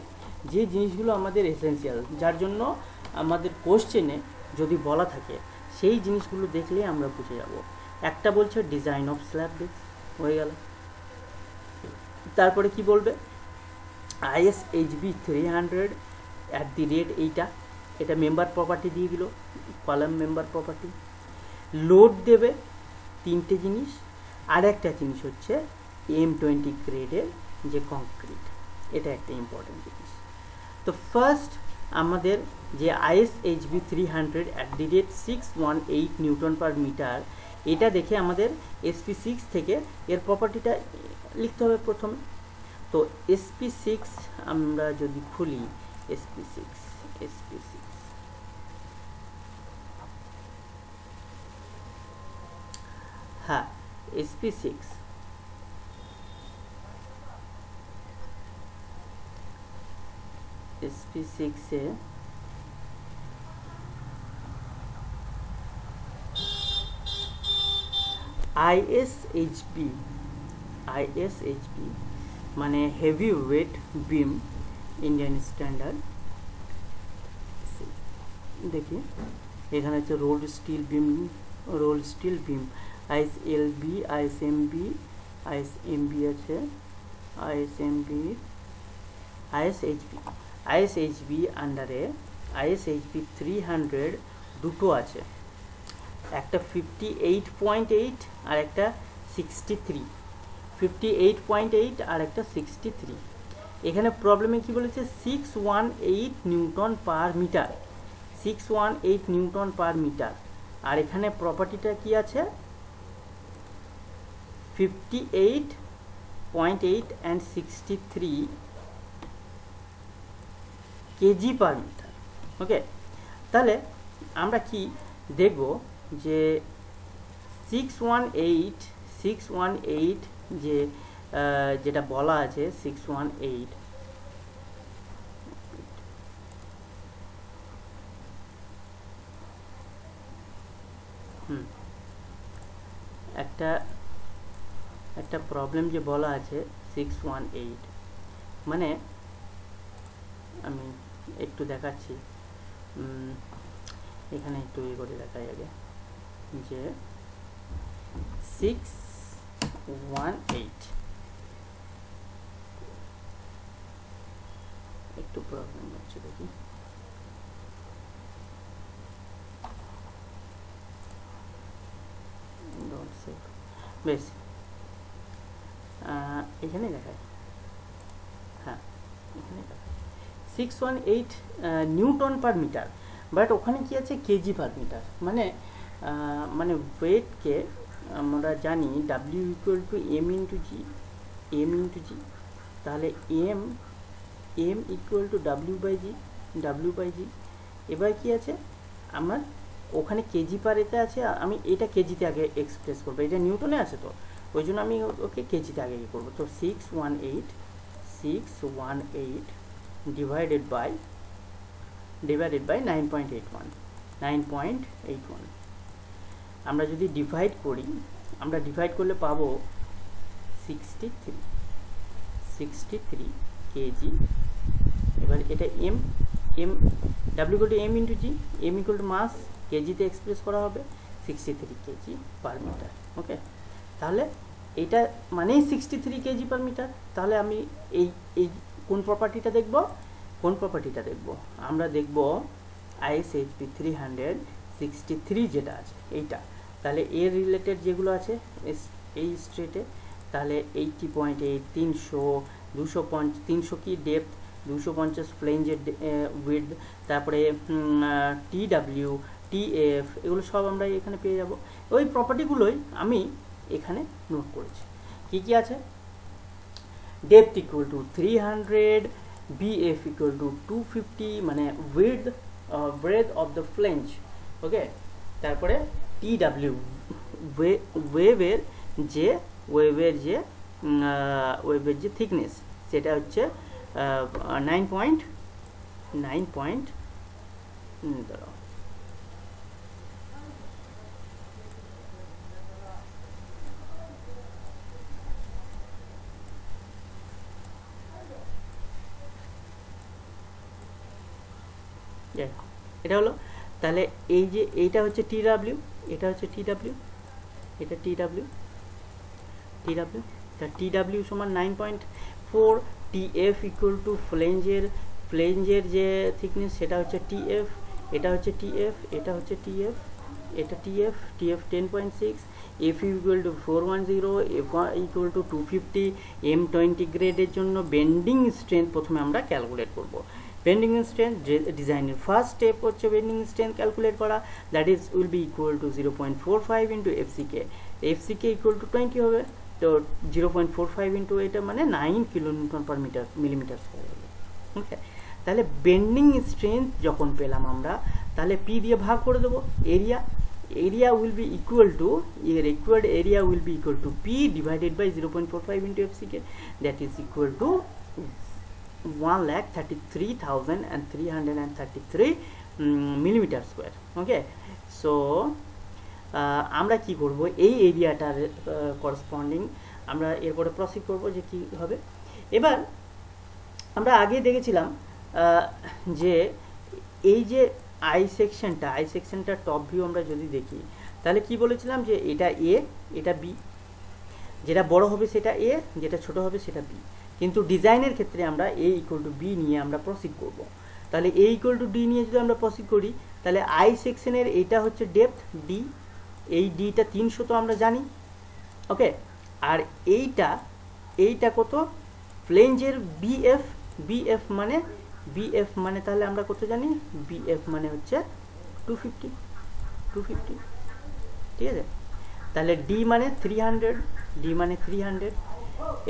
যে জিনিসগুলো আমাদের essential যার জন্য আমাদের কোশ্চেনে যদি বলা থাকে, সেই জিনিসগুলো দেখলে আমরা বুঝে যাব। একটা বলছে ডিজাইন অফ স্ল্যাব বেস হয়ে গেল। তারপরে কি বলবে? IS HB three hundred at the rate এইটা, এটা মেম্বার প্রপার্টি দিয়ে দিল কলাম মেম্বার প্রপার্টি লোড দেবে তিনটে জিনিস আর একটা জিনিস হচ্ছে এম টোয়েন্টি গ্রেডের যে কংক্রিট এটা একটা ইম্পর্টেন্ট জিনিস। তো ফার্স্ট আমাদের যে IS HB three hundred at the rate six one eight newton per metre এটা দেখে আমাদের এসপি সিক্স থেকে এর প্রপার্টিটা লিখতে হবে প্রথমে। তো এসপি সিক্স আমরা যদি খুলি এসপি সিক্স এসপি সিক্স হ্যাঁ এসপি সিক্স এসপি সিক্সে আইএসএইচবি আইএসএইচবি মানে heavy weight beam Indian standard দেখি, এখানে হচ্ছে rolled steel beam roll steel beam IS L B IS M B IS M B আছে IS M B IS HB IS HB আন্ডারে IS HB three hundred দুটো আছে। একটা fifty eight point eight আর একটা sixty three fifty eight point eight আর একটা sixty three এখানে প্রবলেমে কী বলেছে? Six one eight newton per metre. Six one eight newton per metre. আর এখানে প্রপার্টিটা কি আছে? Fifty eight point eight and sixty three KG per metre okay তাহলে আমরা কি দেখব যে six one eight six one eight যে যেটা বলা আছে সিক্স ওয়ান এইট একটা একটা প্রবলেম যে বলা আছে সিক্স ওয়ান এইট মানে আমি একটু দেখাচ্ছি। এখানে একটু ইয়ে করে দেখাই আগে। যে সিক্স ওয়ান এইট একটু প্রবলেম হচ্ছে দেখি। বেশ। এখানে দেখায় হ্যাঁ এখানে দেখায় six one eight newton per metre but ওখানে কি আছে? কেজি পার মিটার মানে মানে ওয়েটকে আমরা জানি W equal to M into G M into G তাহলে M M equal to W by G W by G এবার কি আছে? আমার ওখানে কেজি পার এতে আছে আমি এটা কেজিতে আগে এক্সপ্রেস করব। এটা নিউটনে আছে তো। ওই জন্য আমি ওকে কেজিতে আগে ইয়ে করব। তো six one eight six one eight eight one nine point eight one আমরা যদি ডিভাইড করি, আমরা ডিভাইড করলে পাবো sixty three sixty three KG এবার এটা M M W equal to M into G M equal to mass কেজিতে express করা হবে sixty three KG per metre okay তাহলে এটা মানেই sixty three KG per metre তাহলে আমি এই এই কোন প্রপার্টিটা দেখব? কোন প্রপার্টিটা দেখব? আমরা দেখব ISHP three hundred sixty three যেটা আছে, এইটা। তাহলে এর রিলেটেড যেগুলো আছে এই স্ট্রেটে তাহলে এইটটি পয়েন্ট এইট তিনশো দুশো পঞ্চ তিনশো কি ডেপথ দুশো পঞ্চাশ ফ্লেঞ্জের উইড তারপরে টি ডাব্লিউ টি এফ এগুলো সব আমরা এখানে পেয়ে যাব। ওই প্রপার্টিগুলোই আমি এখানে নোট করেছি। কি কি আছে? Depth equal to three hundred BF equal to two fifty মানে width breadth of the flange okay তারপরে টি ডাব্লিউ ওয়েভের যে ওয়েভের যে ওয়েভের যে থিকনেস সেটা হচ্ছে নাইন পয়েন্ট নাইন পয়েন্ট দাঁড়াও এটা হলো, তাহলে এই যে এইটা হচ্ছে টি ডাব্লিউ এটা হচ্ছে টি ডাব্লিউ এটা টি ডাব্লিউ টি ডাব্লিউ তা টি ডাব্লিউ সমান nine point four T F equal to ফ্লেঞ্জের ফ্লেঞ্জের যে থিকনেস সেটা হচ্ছে টি এফ এটা হচ্ছে টি এফ এটা হচ্ছে টি এফ এটা T F T F ten point six F equal to four one zero F equal to two fifty M twenty গ্রেডের জন্য বেন্ডিং স্ট্রেংথ প্রথমে আমরা ক্যালকুলেট করব। বেন্ডিং স্ট্রেংথ ডিজাইনের ফার্স্ট স্টেপ হচ্ছে বেন্ডিং স্ট্রেংথ ক্যালকুলেট করা that is will be equal to zero point four five into FCK FCK equal to twenty হবে, তো zero point four five into এটা মানে nine kilometre per metre millimetre square হবে। Okay তাহলে bending strength যখন পেলাম আমরা, তাহলে পি দিয়ে ভাগ করে দেবো area area will be equal to a required area will be equal to p divided by 0.45 into fck that is equal to 1 lakh 33,333 millimeter square okay? So আমরা কি করব? এই এরিয়াটার করসপন্ডিং আমরা এরপরে প্রসিড করব যে কি হবে। এবার আমরা আগে দেখেছিলাম যে এই যে আই সেকশনটা আই সেকশনটার টপ ভিউ আমরা যদি দেখি তাহলে কি বলেছিলাম যে এটা এ এটা বি যেটা বড় হবে সেটা এ যেটা ছোট হবে সেটা বি কিন্তু ডিজাইনের ক্ষেত্রে আমরা এ ইকুয়াল টু বি নিয়ে আমরা প্রসিড করব। তাহলে এ ইকুয়াল টু ডি নিয়ে যদি আমরা প্রসিড করি, তাহলে আই সেকশনের এইটা হচ্ছে ডেপথ ডি এই ডিটা তিনশো তো আমরা জানি। ওকে আর এইটা এইটা কত? ফ্লেঞ্জের বিএফ বিএফ মানে বিএফ মানে তাহলে আমরা কত জানি? বিএফ মানে হচ্ছে টু ফিফটি টু ফিফটি ঠিক আছে? তাহলে ডি মানে থ্রি হান্ড্রেড ডি মানে থ্রি হান্ড্রেড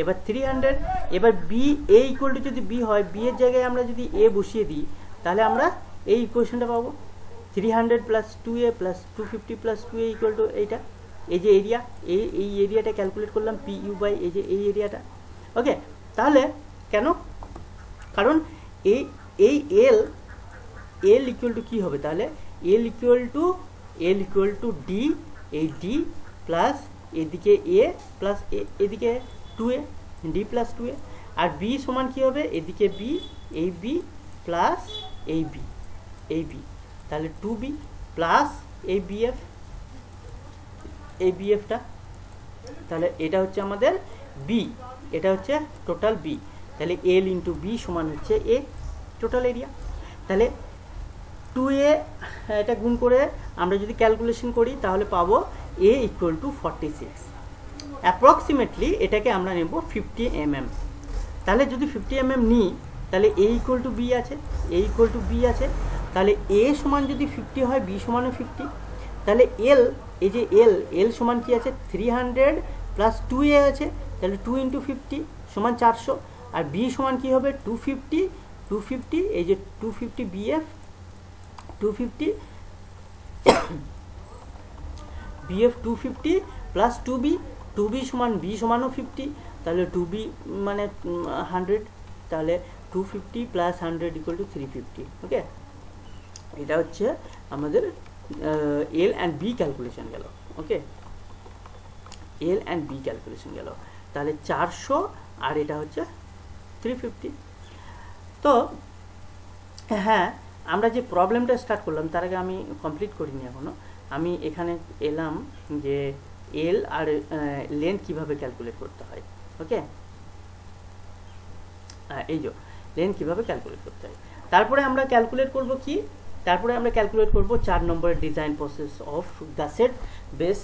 এবার থ্রি হান্ড্রেড এবার বি এ ইকুয়াল টু যদি বি হয় বি এর জায়গায় আমরা যদি এ বসিয়ে দিই, তাহলে আমরা এই ইকুয়েশনটা পাবো। Three hundred plus two A plus two fifty plus two A equal to এইটা। এই যে এরিয়া এই এই এরিয়াটা ক্যালকুলেট করলাম পি ইউ বাই এই যে এই এরিয়াটা ওকে তাহলে কেন? কারণ এই এই এল এল ইকুয়াল টু কী হবে তাহলে? L equal to L equal to D এই ডি প্লাস এদিকে এ প্লাস এদিকে two A D plus two A R B সমান কী হবে? এদিকে বি এই বি প্লাস এই বি এই বি তাহলে টু বি প্লাস এই বিএফ এই বিএফটা তাহলে এটা হচ্ছে আমাদের বি এটা হচ্ছে টোটাল বি তাহলে এল ইন্টু বি সমান হচ্ছে এ টোটাল এরিয়া তাহলে টু এ এটা গুণ করে আমরা যদি ক্যালকুলেশন করি, তাহলে পাবো A equal to forty six approximately এটাকে আমরা নেব ফিফটি এম এম তাহলে যদি ফিফটি এম এম নিই, তাহলে এ ইকুয়াল টু বি আছে এ ইকুয়াল টু বি আছে। তাহলে এ সমান যদি ফিফটি হয় বি সমানও ফিফটি তাহলে এল এই যে এল এল সমান কি আছে? Three hundred plus two A আছে, তাহলে টু ইন্টু ফিফটি সমান চারশো। আর বি সমান কি হবে? টু ফিফটি টু ফিফটি এই যে two fifty BF two fifty BF two fifty plus two B two B সমান বি সমানও ফিফটি তাহলে টু বি মানে হান্ড্রেড তাহলে two fifty plus hundred equal to three fifty okay এটা হচ্ছে আমাদের এল অ্যান্ড বি ক্যালকুলেশন গেল okay L and B calculation গেল, তাহলে চারশো আর এটা হচ্ছে থ্রি ফিফটি তো হ্যাঁ আমরা যে প্রবলেমটা স্টার্ট করলাম, তার আগে আমি কমপ্লিট করিনি এখনও আমি এখানে এলাম যে এল আর লেন্থ কীভাবে ক্যালকুলেট করতে হয়? ওকে এই যে লেন্থ কীভাবে ক্যালকুলেট করতে হয়? তারপরে আমরা ক্যালকুলেট করব কি? তারপরে আমরা ক্যালকুলেট করব চার নম্বরের design process of gusset base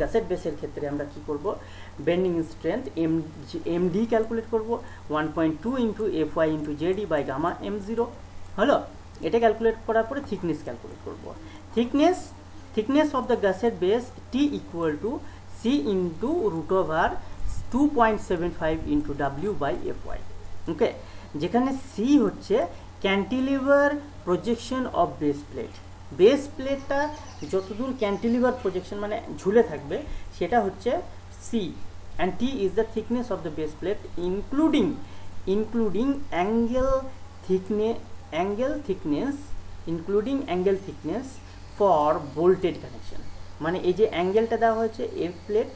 gusset বেসের ক্ষেত্রে আমরা কি করব? Bending strength M MD calculate করব one point two into F Y into ZD by gamma M zero হলো? এটা ক্যালকুলেট করার পরে থিকনেস ক্যালকুলেট করব। Thickness thickness of the gusset base T equal to C into root over 2.75 into W by Fy okay যেখানে C হচ্ছে cantilever projection of base plate base প্লেটটা যতদূর cantilever projection মানে ঝুলে থাকবে সেটা হচ্ছে C and T is the thickness of the base plate including including angle thickness angle thickness including angle thickness for bolted connection মানে এই যে অ্যাঙ্গেলটা দেওয়া হয়েছে এর প্লেট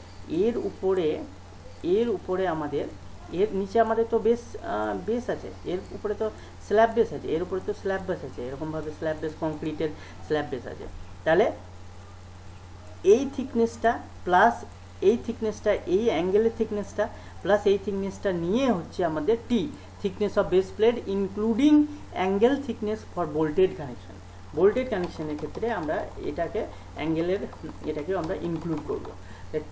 এর উপরে এর উপরে আমাদের, এর নিচে আমাদের তো বেস বেস আছে, এর উপরে তো স্ল্যাব বেস আছে, এর উপরে তো স্ল্যাব বেস আছে, এরকমভাবে স্ল্যাব বেস কংক্রিটের স্ল্যাব বেস আছে। তাহলে এই থিকনেসটা প্লাস এই থিকনেসটা এই অ্যাঙ্গেলের থিকনেসটা প্লাস এই থিকনেসটা নিয়ে হচ্ছে আমাদের T thickness of base plate including angle thickness for bolted connection voltage কানেকশনের ক্ষেত্রে আমরা এটাকে অ্যাঙ্গেলের এটাকেও আমরা ইনক্লুড করব।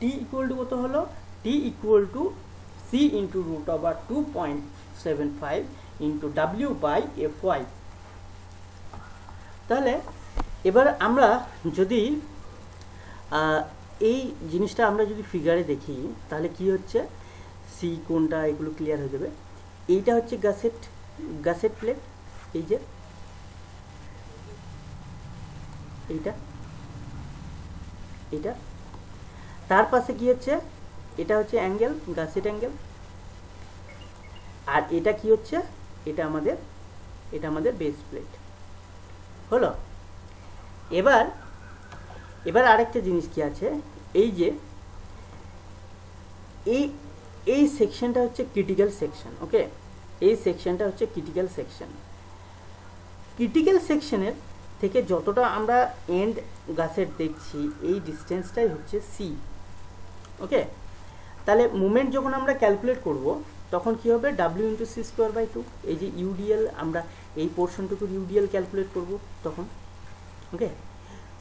টি ইকুয়াল টু কত হলো? T equal to C into root over two point seven five into W by F Y তাহলে এবার আমরা যদি এই জিনিসটা আমরা যদি ফিগারে দেখি, তাহলে কি হচ্ছে? সি কোনটা এগুলো ক্লিয়ার হয়ে যাবে। এইটা হচ্ছে গাসেট গাসেট প্লেট এই যে এইটা এটা তার পাশে কি হচ্ছে? এটা হচ্ছে অ্যাঙ্গেল গাসেট অ্যাঙ্গেল আর এটা কি হচ্ছে? এটা আমাদের এটা আমাদের বেস প্লেট হলো? এবার এবার আরেকটা জিনিস কি আছে? এই যে, এই এই সেকশনটা হচ্ছে ক্রিটিক্যাল সেকশন ওকে এই সেকশনটা হচ্ছে ক্রিটিক্যাল সেকশন ক্রিটিক্যাল সেকশনের থেকে যতটা আমরা এন্ড গাছের দেখছি, এই ডিস্টেন্সটাই হচ্ছে সি ওকে তাহলে মুমেন্ট যখন আমরা ক্যালকুলেট করব, তখন কি হবে? W into C square by two এই যে ইউডিএল আমরা এই পোর্শনটুকুর ইউডিএল ক্যালকুলেট করব তখন ওকে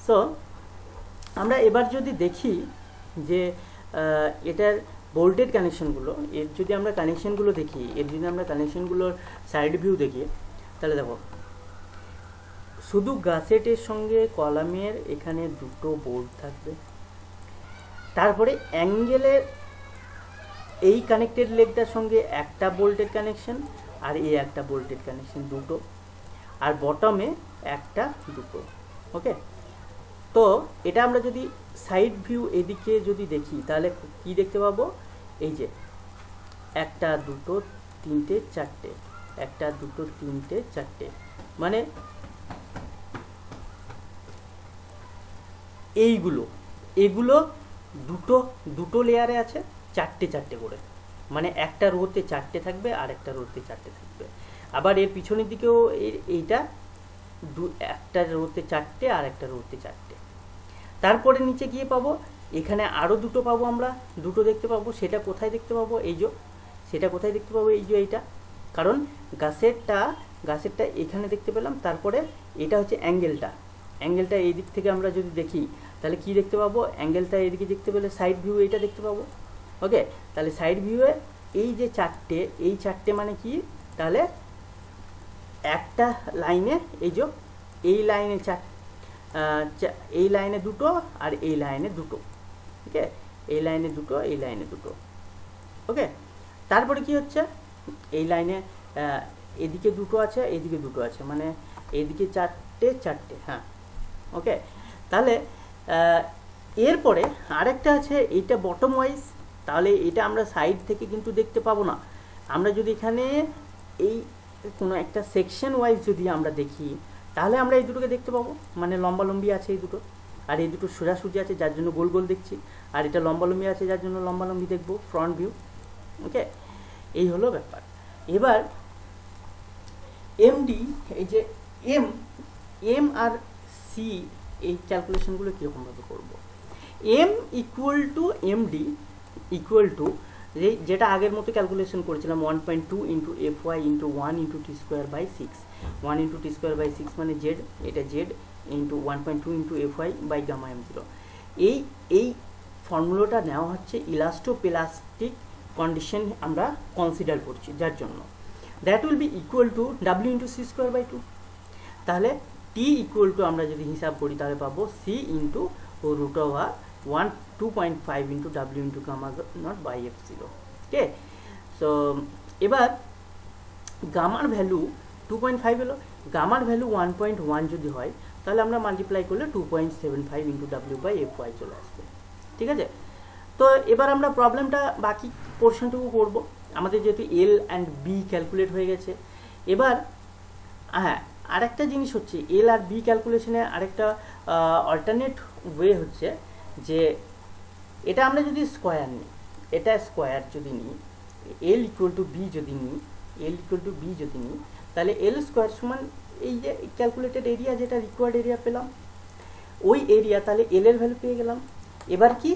সো আমরা এবার যদি দেখি যে এটার বোল্টেড কানেকশনগুলো এর যদি আমরা কানেকশনগুলো দেখি, এর যদি আমরা কানেকশনগুলোর সাইড ভিউ দেখি, তাহলে দেখো শুধু গাছেটের সঙ্গে কলামের এখানে দুটো বোর্ড থাকবে। তারপরে অ্যাঙ্গেলের এই কানেক্টেড লেগটার সঙ্গে একটা বোল্টের কানেকশন আর এই একটা বোল্টের কানেকশন দুটো। আর বটমে একটা দুটো ওকে তো এটা আমরা যদি সাইড ভিউ এদিকে যদি দেখি, তাহলে কি দেখতে পাবো? এই যে একটা দুটো তিনটে চারটে, একটা দুটো তিনটে চারটে। মানে এইগুলো, এগুলো দুটো দুটো লেয়ারে আছে, চারটে চারটে করে। মানে একটা রোতে চারটে থাকবে, আর একটা রোতে চারটে থাকবে। আবার এর পিছনের দিকেও এইটা দু, একটা রোতে চারটে, আর একটা রোতে চারটে। তারপরে নিচে গিয়ে পাবো, এখানে আরও দুটো পাবো আমরা, দুটো দেখতে পাবো, সেটা কোথায় দেখতে পাবো, এই যে, সেটা কোথায় দেখতে পাবো, এই যে এইটা। কারণ গাছেরটা গাছেরটা এখানে দেখতে পেলাম, তারপরে এটা হচ্ছে অ্যাঙ্গেলটা। অ্যাঙ্গেলটা এই দিক থেকে আমরা যদি দেখি তাহলে কি দেখতে পাবো? অ্যাঙ্গেলটা এদিকে দেখতে পেলে সাইড ভিউ এইটা দেখতে পাবো। ওকে তাহলে সাইড ভিউয়ে এই যে চারটে, এই চারটে মানে কি? তাহলে একটা লাইনে এই যে এই লাইনে চার এই লাইনে দুটো আর এই লাইনে দুটো। ওকে এই লাইনে দুটো, এই লাইনে দুটো। ওকে তারপরে কি হচ্ছে? এই লাইনে এদিকে দুটো আছে, এদিকে দুটো আছে। মানে এদিকে চারটে চারটে হ্যাঁ। ওকে তাহলে এরপরে আরেকটা আছে, এইটা বটম ওয়াইজ তাহলে এটা আমরা সাইড থেকে কিন্তু দেখতে পাবো না। আমরা যদি এখানে এই কোনো একটা সেকশন ওয়াইজ যদি আমরা দেখি, তাহলে আমরা এই দুটোকে দেখতে পাবো। মানে লম্বালম্বি আছে এই দুটো, আর এই দুটো সোজাসুজি আছে, যার জন্য গোল গোল দেখছি। আর এটা লম্বালম্বি আছে, যার জন্য লম্বালম্বি দেখব ফ্রন্ট ভিউ ওকে এই হলো ব্যাপার। এবার এমডি এই যে এম এম আর সি এই ক্যালকুলেশনগুলো কীরকমভাবে করব? M equal to MD equal to যেটা আগের মতো ক্যালকুলেশন করেছিলাম one point two into F Y into one into T square by six one into T square by six মানে জেড এটা Z into one point two into F Y by gamma M zero এই এই ফর্মুলাটা নেওয়া হচ্ছে ইলাস্টোপ্লাস্টিক condition আমরা consider করছি, যার জন্য। That will be equal to W into C square by two তাহলে টি ইকুয়াল টু আমরা যদি হিসাব করি তাহলে পাবো C into root over one two point five into W into gamma naught by F zero okay so এবার গামার value two point five এলো গামার ভ্যালু ওয়ান পয়েন্ট ওয়ান যদি হয়, তাহলে আমরা মাল্টিপ্লাই করলে two point seven five into W by F Y চলে আসবে, ঠিক আছে? তো এবার আমরা প্রবলেমটা বাকি পোর্শনটুকু করব, আমাদের যেহেতু এল অ্যান্ড বি ক্যালকুলেট হয়ে গেছে, এবার হ্যাঁ আরেকটা জিনিস হচ্ছে এল আর বি ক্যালকুলেশনে আরেকটা অল্টারনেট ওয়ে হচ্ছে যে, এটা আমরা যদি স্কোয়ার নিই, এটা স্কোয়ার যদি নিই এল ইকুয়াল টু বি যদি নিই এল ইকুয়াল টু বি যদি নিই, তাহলে এল স্কোয়ার সমান এই যে ক্যালকুলেটেড এরিয়া যেটা রিকোয়ার্ড এরিয়া পেলাম, ওই এরিয়া তাহলে এল এর ভ্যালু পেয়ে গেলাম। এবার কি?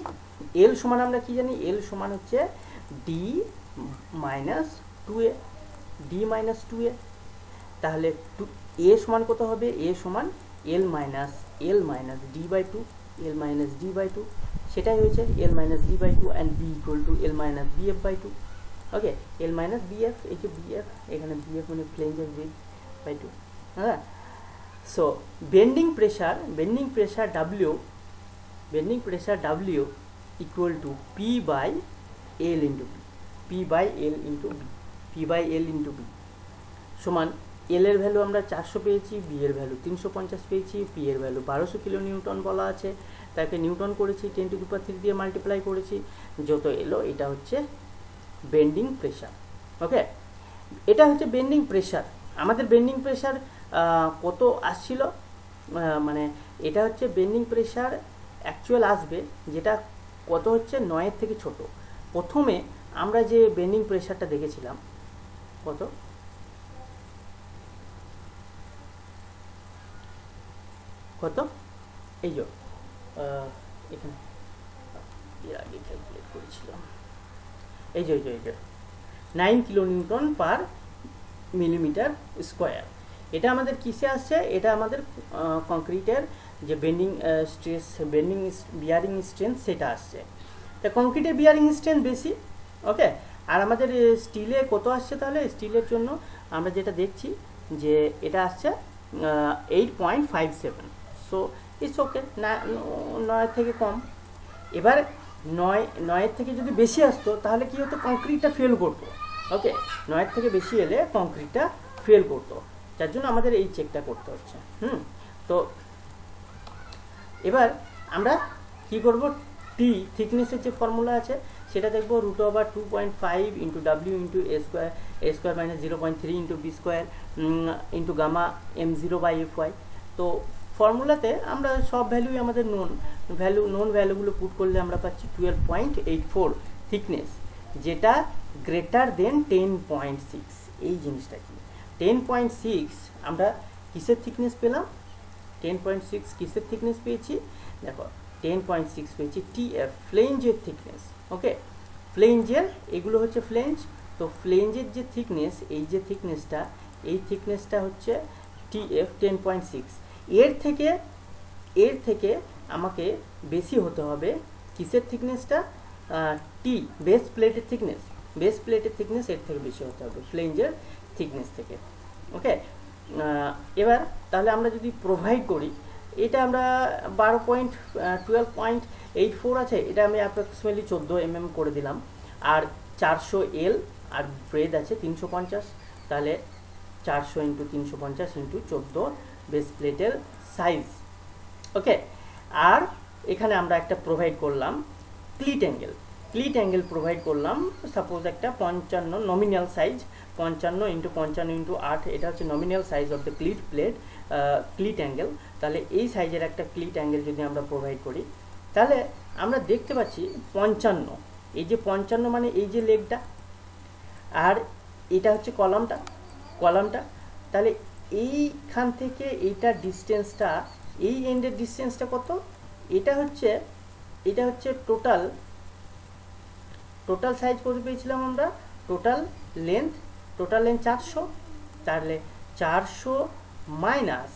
এল সমান আমরা কি জানি? এল সমান হচ্ছে D minus two A D minus two A তাহলে টু এ সমান কত হবে? এ সমান L minus L minus D by two L minus D by two সেটাই হয়েছে L minus D by two and B equal to L minus B F by two okay L minus B F এই যে B F এখানে B F মানে প্লেঞ্জের B by two হ্যাঁ? So bending pressure bending pressure W bending pressure W equal to P by L into B P by L into B P by L into B সমান L এর value আমরা চারশো পেয়েছি B এর value তিনশো পঞ্চাশ পেয়েছি পি এর ভ্যালু বারোশো কিলো নিউটন বলা আছে। তাকে নিউটন করেছি টেন টু দুপার থ্রি দিয়ে মাল্টিপ্লাই করেছি। যত এলো, এটা হচ্ছে বেন্ডিং প্রেশার ওকে এটা হচ্ছে বেন্ডিং প্রেশার আমাদের বেন্ডিং প্রেশার কত আসছিল? মানে এটা হচ্ছে বেন্ডিং প্রেশার অ্যাকচুয়াল আসবে, যেটা কত হচ্ছে? নয়ের থেকে ছোট। প্রথমে আমরা যে বেন্ডিং প্রেশারটা দেখেছিলাম, কত? কত? এই যে এখানে। এর আগে ক্যালকুলেট করেছিলাম। এই যে এই যে এই যে। Nine kilo newton per millimetre square এটা আমাদের কিসে আসছে? এটা আমাদের কংক্রিটের যে bending stress bending bearing strength সেটা আসছে। তা কংক্রিটের বিয়ারিং স্ট্রেন্থ বেশি ওকে আর আমাদের স্টিলে কত আসছে তাহলে? স্টিলের জন্য আমরা যেটা দেখছি যে এটা আসছে eight point five seven so it's okay, না, নয়ের থেকে কম। এবার নয়, নয়ের থেকে যদি বেশি আসতো, তাহলে কি হতো? কংক্রিটটা ফেল করতো। ওকে, নয়ের থেকে বেশি এলে কংক্রিটটা ফেল করতো। যার জন্য আমাদের এই চেকটা করতে হচ্ছে, হুম? তো এবার আমরা কি করব? টি থিকনেসের যে ফর্মুলা আছে, সেটা দেখব root over two point five into W into A square A square minus zero point three into B square into gamma M zero by F Y তো ফর্মুলাতে আমরা সব ভ্যালুই আমাদের নোন ভ্যালু নোন ভ্যালুগুলো পুট করলে আমরা পাচ্ছি twelve point eight four thickness যেটা greater than ten point six এই জিনিসটা কি? টেন পয়েন্ট সিক্স আমরা কিসের থিকনেস পেলাম? টেন পয়েন্ট সিক্স কিসের থিকনেস পেয়েছি? দেখো টেন পয়েন্ট সিক্স পেয়েছি টি এফ ফ্লেঞ্জের থিকনেস ওকে ফ্লেঞ্জের এগুলো হচ্ছে ফ্লেঞ্জ তো ফ্লেঞ্জের যে থিকনেস এই যে থিকনেসটা এই থিকনেসটা হচ্ছে T F ten point six এর থেকে এর থেকে আমাকে বেশি হতে হবে কিসের থিকনেসটা টি বেস প্লেটের থিকনেস বেস প্লেটের থিকনেস এর থেকে বেশি হতে হবে ফ্লেঞ্জের থিকনেস থেকে। ওকে এবার তাহলে আমরা যদি প্রোভাইড করি, এটা আমরা বারো point twelve point eight four আছে, এটা আমি অ্যাপ্রক্সিমেটলি চোদ্দ এম এম করে দিলাম। আর চারশো এল আর ব্রেড আছে তিনশো পঞ্চাশ, তাহলে চারশো ইন্টু তিনশো পঞ্চাশ ইন্টু চোদ্দ বেস প্লেটের সাইজ ওকে আর এখানে আমরা একটা প্রোভাইড করলাম cleat angle cleat angle provide করলাম সাপোজ একটা পঞ্চান্ন নমিনাল সাইজ পঞ্চান্ন ইন্টু পঞ্চান্ন ইন্টু আট, এটা হচ্ছে nominal size of the cleat plate cleat angle তাহলে এই সাইজের একটা ক্লিট অ্যাঙ্গেল যদি আমরা প্রোভাইড করি, তাহলে আমরা দেখতে পাচ্ছি পঞ্চান্ন। এই যে পঞ্চান্ন মানে এই যে লেগটা, আর এটা হচ্ছে কলামটা কলামটা। তাহলে এইখান থেকে এইটার ডিস্টেন্সটা এই এন্ডের ডিস্টেন্সটা কত? এটা হচ্ছে এটা হচ্ছে টোটাল টোটাল সাইজ কত পেয়েছিলাম আমরা? টোটাল লেন্থ টোটাল লেন্থ চারশো তাহলে চারশো মাইনাস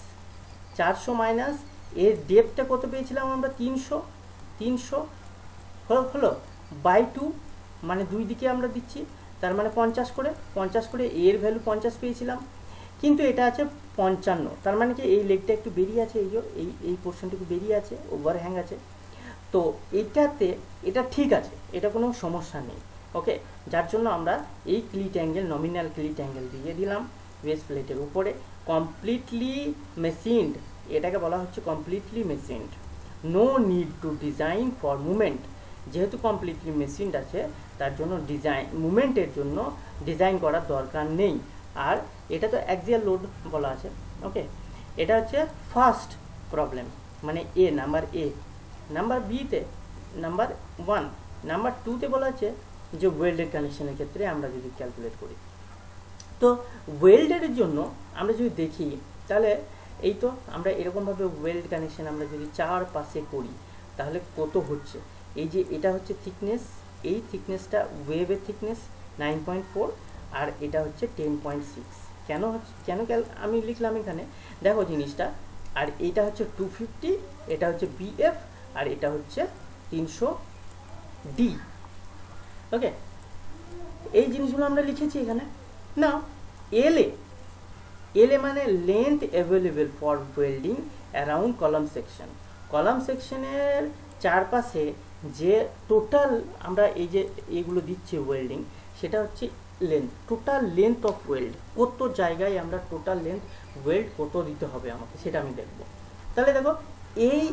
চারশো মাইনাস এর ডেপটা কত পেয়েছিলাম আমরা? তিনশো তিনশো, হলো হলো বাই টু মানে দুই দিকে আমরা দিচ্ছি, তার মানে পঞ্চাশ করে পঞ্চাশ করে এর ভ্যালু পঞ্চাশ পেয়েছিলাম। কিন্তু এটা আছে পঞ্চান্ন। তার মানে কি এই লেগটা একটু বেরিয়ে আছে, এই এই এই পোর্শনটুকু বেরিয়ে আছে ওভার হ্যাং আছে। তো এটাতে, এটা ঠিক আছে, এটা কোনো সমস্যা নেই ওকে যার জন্য আমরা এই cleat angle nominal cleat angle দিয়ে দিলাম ওয়েস্ট প্লেটের উপরে। কমপ্লিটলি মেশিনড এটাকে বলা হচ্ছে completely machined no need to design for movement যেহেতু কমপ্লিটলি মেশিনড আছে, তার জন্য ডিজাইন মুভমেন্টের জন্য ডিজাইন করার দরকার নেই। আর এটা তো অ্যাক্সিয়াল লোড বলা আছে ওকে এটা হচ্ছে ফার্স্ট প্রবলেম মানে এ নাম্বার এ নাম্বার বিতে নাম্বার ওয়ান নাম্বার টুতে বলা আছে যে ওয়েল্ডেড কানেকশনের ক্ষেত্রে আমরা যদি ক্যালকুলেট করি। তো ওয়েল্ডের জন্য আমরা যদি দেখি, তাহলে এই তো আমরা এরকমভাবে ওয়েল্ড কানেকশন আমরা যদি চার পাশে করি, তাহলে কত হচ্ছে? এই যে এটা হচ্ছে থিকনেস এই থিকনেসটা ওয়েভের থিকনেস নাইন পয়েন্ট ফোর আর এটা হচ্ছে টেন পয়েন্ট সিক্স কেন হচ্ছে, কেন আমি লিখলাম এখানে। দেখো জিনিসটা, আর এটা হচ্ছে টু ফিফটি এটা হচ্ছে বিএফ আর এটা হচ্ছে তিনশো ডি ওকে এই জিনিসগুলো আমরা লিখেছি এখানে। না এলে এলে মানে length available for welding around column section column সেকশনের চারপাশে যে টোটাল আমরা এই যে এগুলো দিচ্ছি ওয়েল্ডিং সেটা হচ্ছে length total length of weld কত জায়গায় আমরা টোটাল লেন্থ ওয়েল্ড কত দিতে হবে আমাকে, সেটা আমি দেখব। তাহলে দেখো, এই,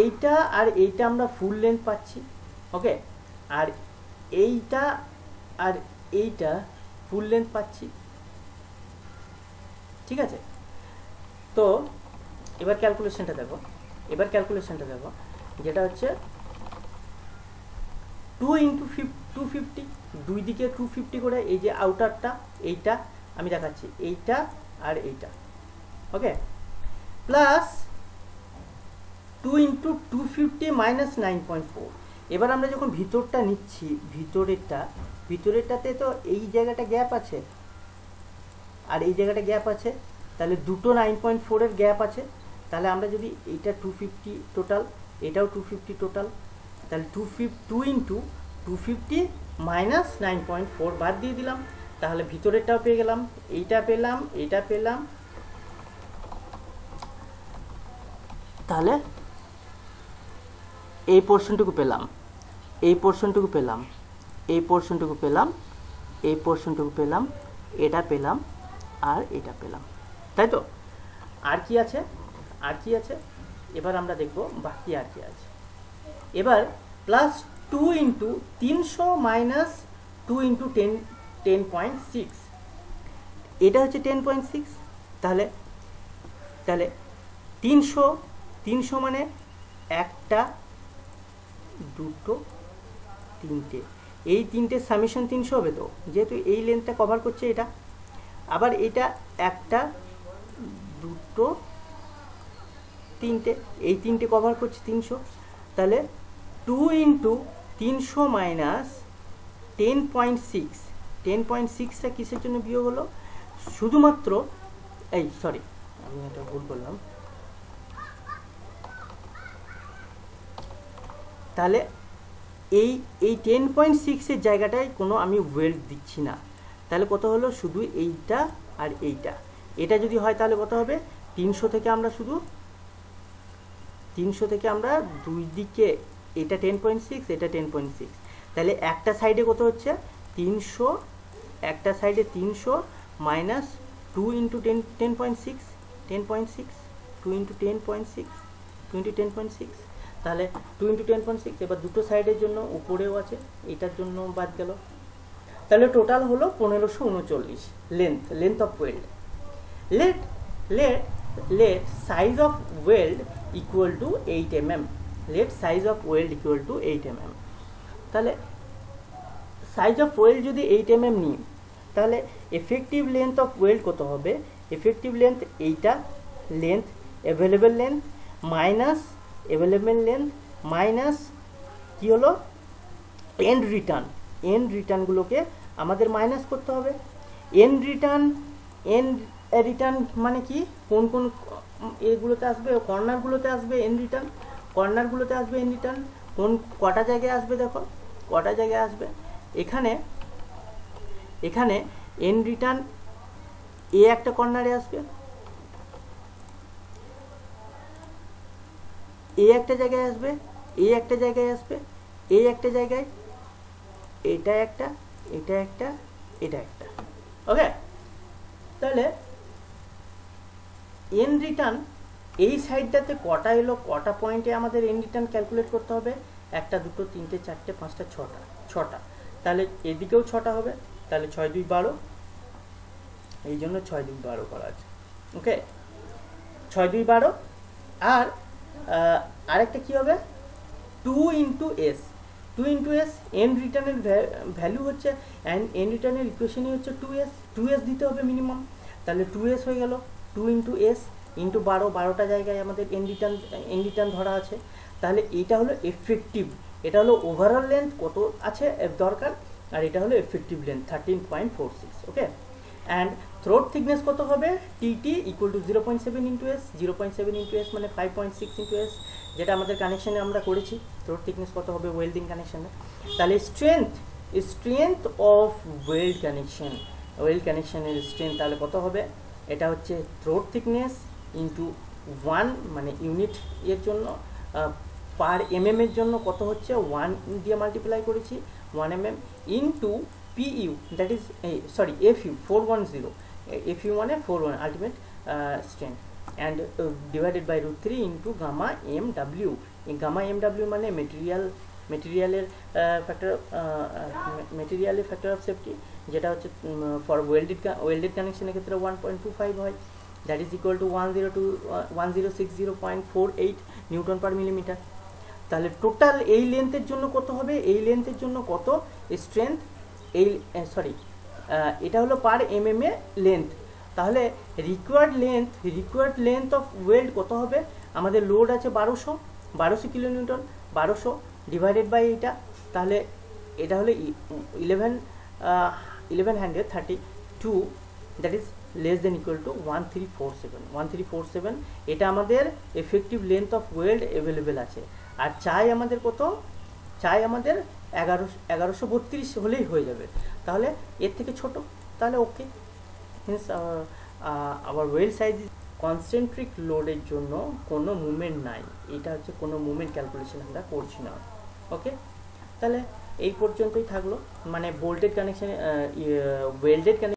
এইটা আর এইটা আমরা ফুল লেন্থ পাচ্ছি ওকে আর এইটা আর এইটা ফুল লেন্থ পাচ্ছি, ঠিক আছে? তো, এবার ক্যালকুলেশনটা দেখো, এবার ক্যালকুলেশনটা দেখো, যেটা হচ্ছে টু ইন্টু ফিফ টু ফিফটি দুই দিকে টু ফিফটি করে এই যে আউটারটা এইটা আমি দেখাচ্ছি, এইটা আর এইটা okay plus two into two fifty minus nine point four এবার আমরা যখন ভিতরটা নিচ্ছি, ভিতরেরটা, ভিতরেরটাতে তো এই জায়গাটা গ্যাপ আছে। আর এই জায়গাটা গ্যাপ আছে, তাহলে দুটো নাইন পয়েন্ট ফোরের গ্যাপ আছে। তাহলে আমরা যদি এইটা টু ফিফটি টোটাল এটাও টু ফিফটি টোটাল তাহলে টু ফিফ two into two fifty minus nine point four বাদ দিয়ে দিলাম। তাহলে ভিতরেরটাও পেয়ে গেলাম, এইটা পেলাম এইটা পেলাম। তাহলে এই পোর্শনটুকু পেলাম, এই পোর্শনটুকু পেলাম, এই পোর্শনটুকু পেলাম, এই পোর্শনটুকু পেলাম, এটা পেলাম, আর এটা পেলাম। তাই তো? আর কি আছে? আর কি আছে? এবার আমরা দেখব বাকি আর কি আছে। এবার প্লাস টু ইন্টু তিনশো minus two into ten ten point six এটা হচ্ছে টেন পয়েন্ট সিক্স তাহলে তাহলে তিনশো তিনশো মানে একটা, দুটো, তিনটে। এই তিনটে সামিশন তিনশো হবে তো? যেহেতু এই লেন্থটা কভার করছে এটা। আবার এটা একটা, দুটো, তিনটে। এই তিনটে কভার করছে তিনশো তাহলে টু ইন্টু তিনশো minus ten point six. Ten point সিক্সটা কিসের জন্য বিয়োগ হলো? শুধুমাত্র, এই সরি আমি এটা ভুল করলাম। তাহলে এই এই টেন পয়েন্ট সিক্সের জায়গাটায় কোনো আমি ওয়েল্ড দিচ্ছি না। তাহলে কত হলো? শুধু এইটা আর এইটা। এটা যদি হয় তাহলে কত হবে? তিনশো থেকে আমরা শুধু, তিনশো থেকে আমরা দুই দিকে এটা টেন পয়েন্ট সিক্স এটা টেন পয়েন্ট সিক্স তাহলে একটা সাইডে কত হচ্ছে? তিনশো, একটা সাইডে তিনশো minus two into ten ten point six ten point six two into ten point six two into ten point six তাহলে two into ten point six এবার দুটো সাইডের জন্য উপরেও আছে, এটার জন্য বাদ গেল। তাহলে টোটাল হলো পনেরোশো উনচল্লিশ length length of weld let let let size of weld equal to eight M M let size of weld equal to eight M M তাহলে সাইজ অফ ওয়েল্ড যদি এইট এম এম নিই, তাহলে effective length of weld কত হবে? Effective length এইটা length available length minus available length minus কী হলো? End return end রিটার্নগুলোকে আমাদের মাইনাস করতে হবে। এন্ড রিটার্ন এন্ড রিটার্ন মানে কি? কোন কোন, এগুলোতে আসবে কর্নারগুলোতে আসবে এন রিটার্ন কর্নারগুলোতে আসবে এন রিটার্ন কোন কটা জায়গায় আসবে দেখো? কটা জায়গায় আসবে? এখানে এখানে এন রিটার্ন এ একটা কর্নারে আসবে। এ একটা জায়গায় আসবে, এ একটা জায়গায় আসবে এই একটা জায়গায়, এটা একটা এটা একটা এটা একটা। ওকে তাহলে এন রিটার্ন এই সাইডটাতে কটা এলো, কটা পয়েন্টে আমাদের এন রিটার্ন ক্যালকুলেট করতে হবে? একটা, দুটো, তিনটে, চারটে, পাঁচটা, ছটা ছটা। তাহলে এদিকেও ছটা হবে, তাহলে ছয়, দুই, বারো। এই জন্য ছয়, দুই, বারো করা আছে। ওকে ছয়, দুই, বারো। আর আরেকটা কী হবে? Two into S two into S N রিটার্নের ভ্যালু হচ্ছে অ্যান্ড এন রিটার্নের ইকুয়েশনই হচ্ছে টু এস টু এস দিতে হবে মিনিমাম তাহলে টু এস হয়ে গেল। টু ইন্টু এস ইন্টু বারো, বারোটা জায়গায় আমাদের এন রিটার্ন এন রিটার্ন ধরা আছে। তাহলে এটা হলো এফেক্টিভ এটা হলো ওভারঅল লেন্থ কত আছে দরকার, আর এটা হলো effective length thirteen point four six okay and throat thickness কত হবে? TT equal to zero point seven into S zero point seven into S মানে five point six into S যেটা আমাদের কানেকশানে আমরা করেছি। থ্রোট থিকনেস কত হবে? ওয়েল্ডিং কানেকশানে তাহলে strength strength of weld connection weld কানেকশানের strength তাহলে কত হবে? এটা হচ্ছে থ্রোট থিকনেস ইন্টু ওয়ান মানে ইউনিট এর জন্য পার এম এর জন্য কত হচ্ছে? ওয়ান দিয়ে মাল্টিপ্লাই করেছি one M M into P U that is sorry F U four one zero F U মানে four one ultimate strength and divided by root three into gamma M W gamma M W মানে material মেটেরিয়ালের factor মেটেরিয়ালের factor of safety যেটা হচ্ছে for welded welded কানেকশনের ক্ষেত্রে one point two five হয় that is equal to one zero two one zero six zero point four eight newton per millimetre তাহলে total এই লেন্থের জন্য কত হবে? এই লেন্থের জন্য কত? স্ট্রেংথ এই সরি এটা হলো পার এম এম এ লেন্থ তাহলে required length required length of weld কত হবে? আমাদের লোড আছে বারোশো বারোশো কিলোমিটার বারোশো ডিভাইডেড বাই এইটা। তাহলে এটা হলো eleven eleven hundred thirty two that is less than equal to one three four seven one three four seven এটা আমাদের effective length of weld available আছে। আর চাই আমাদের কত? চাই আমাদের এগারোশো এগারোশো বত্রিশ হলেই হয়ে যাবে। তাহলে এর থেকে ছোট, তাহলে ওকে মিনস আবার ওয়েল সাইজ কনসেন্ট্রিক লোডের জন্য কোনো মুভমেন্ট নাই। এটা হচ্ছে কোনো মুভমেন্ট ক্যালকুলেশন আমরা করছি না। ওকে তাহলে এই পর্যন্তই থাকল। মানে বোল্টেড কানেকশান ওয়েল্ডেড কানেকশন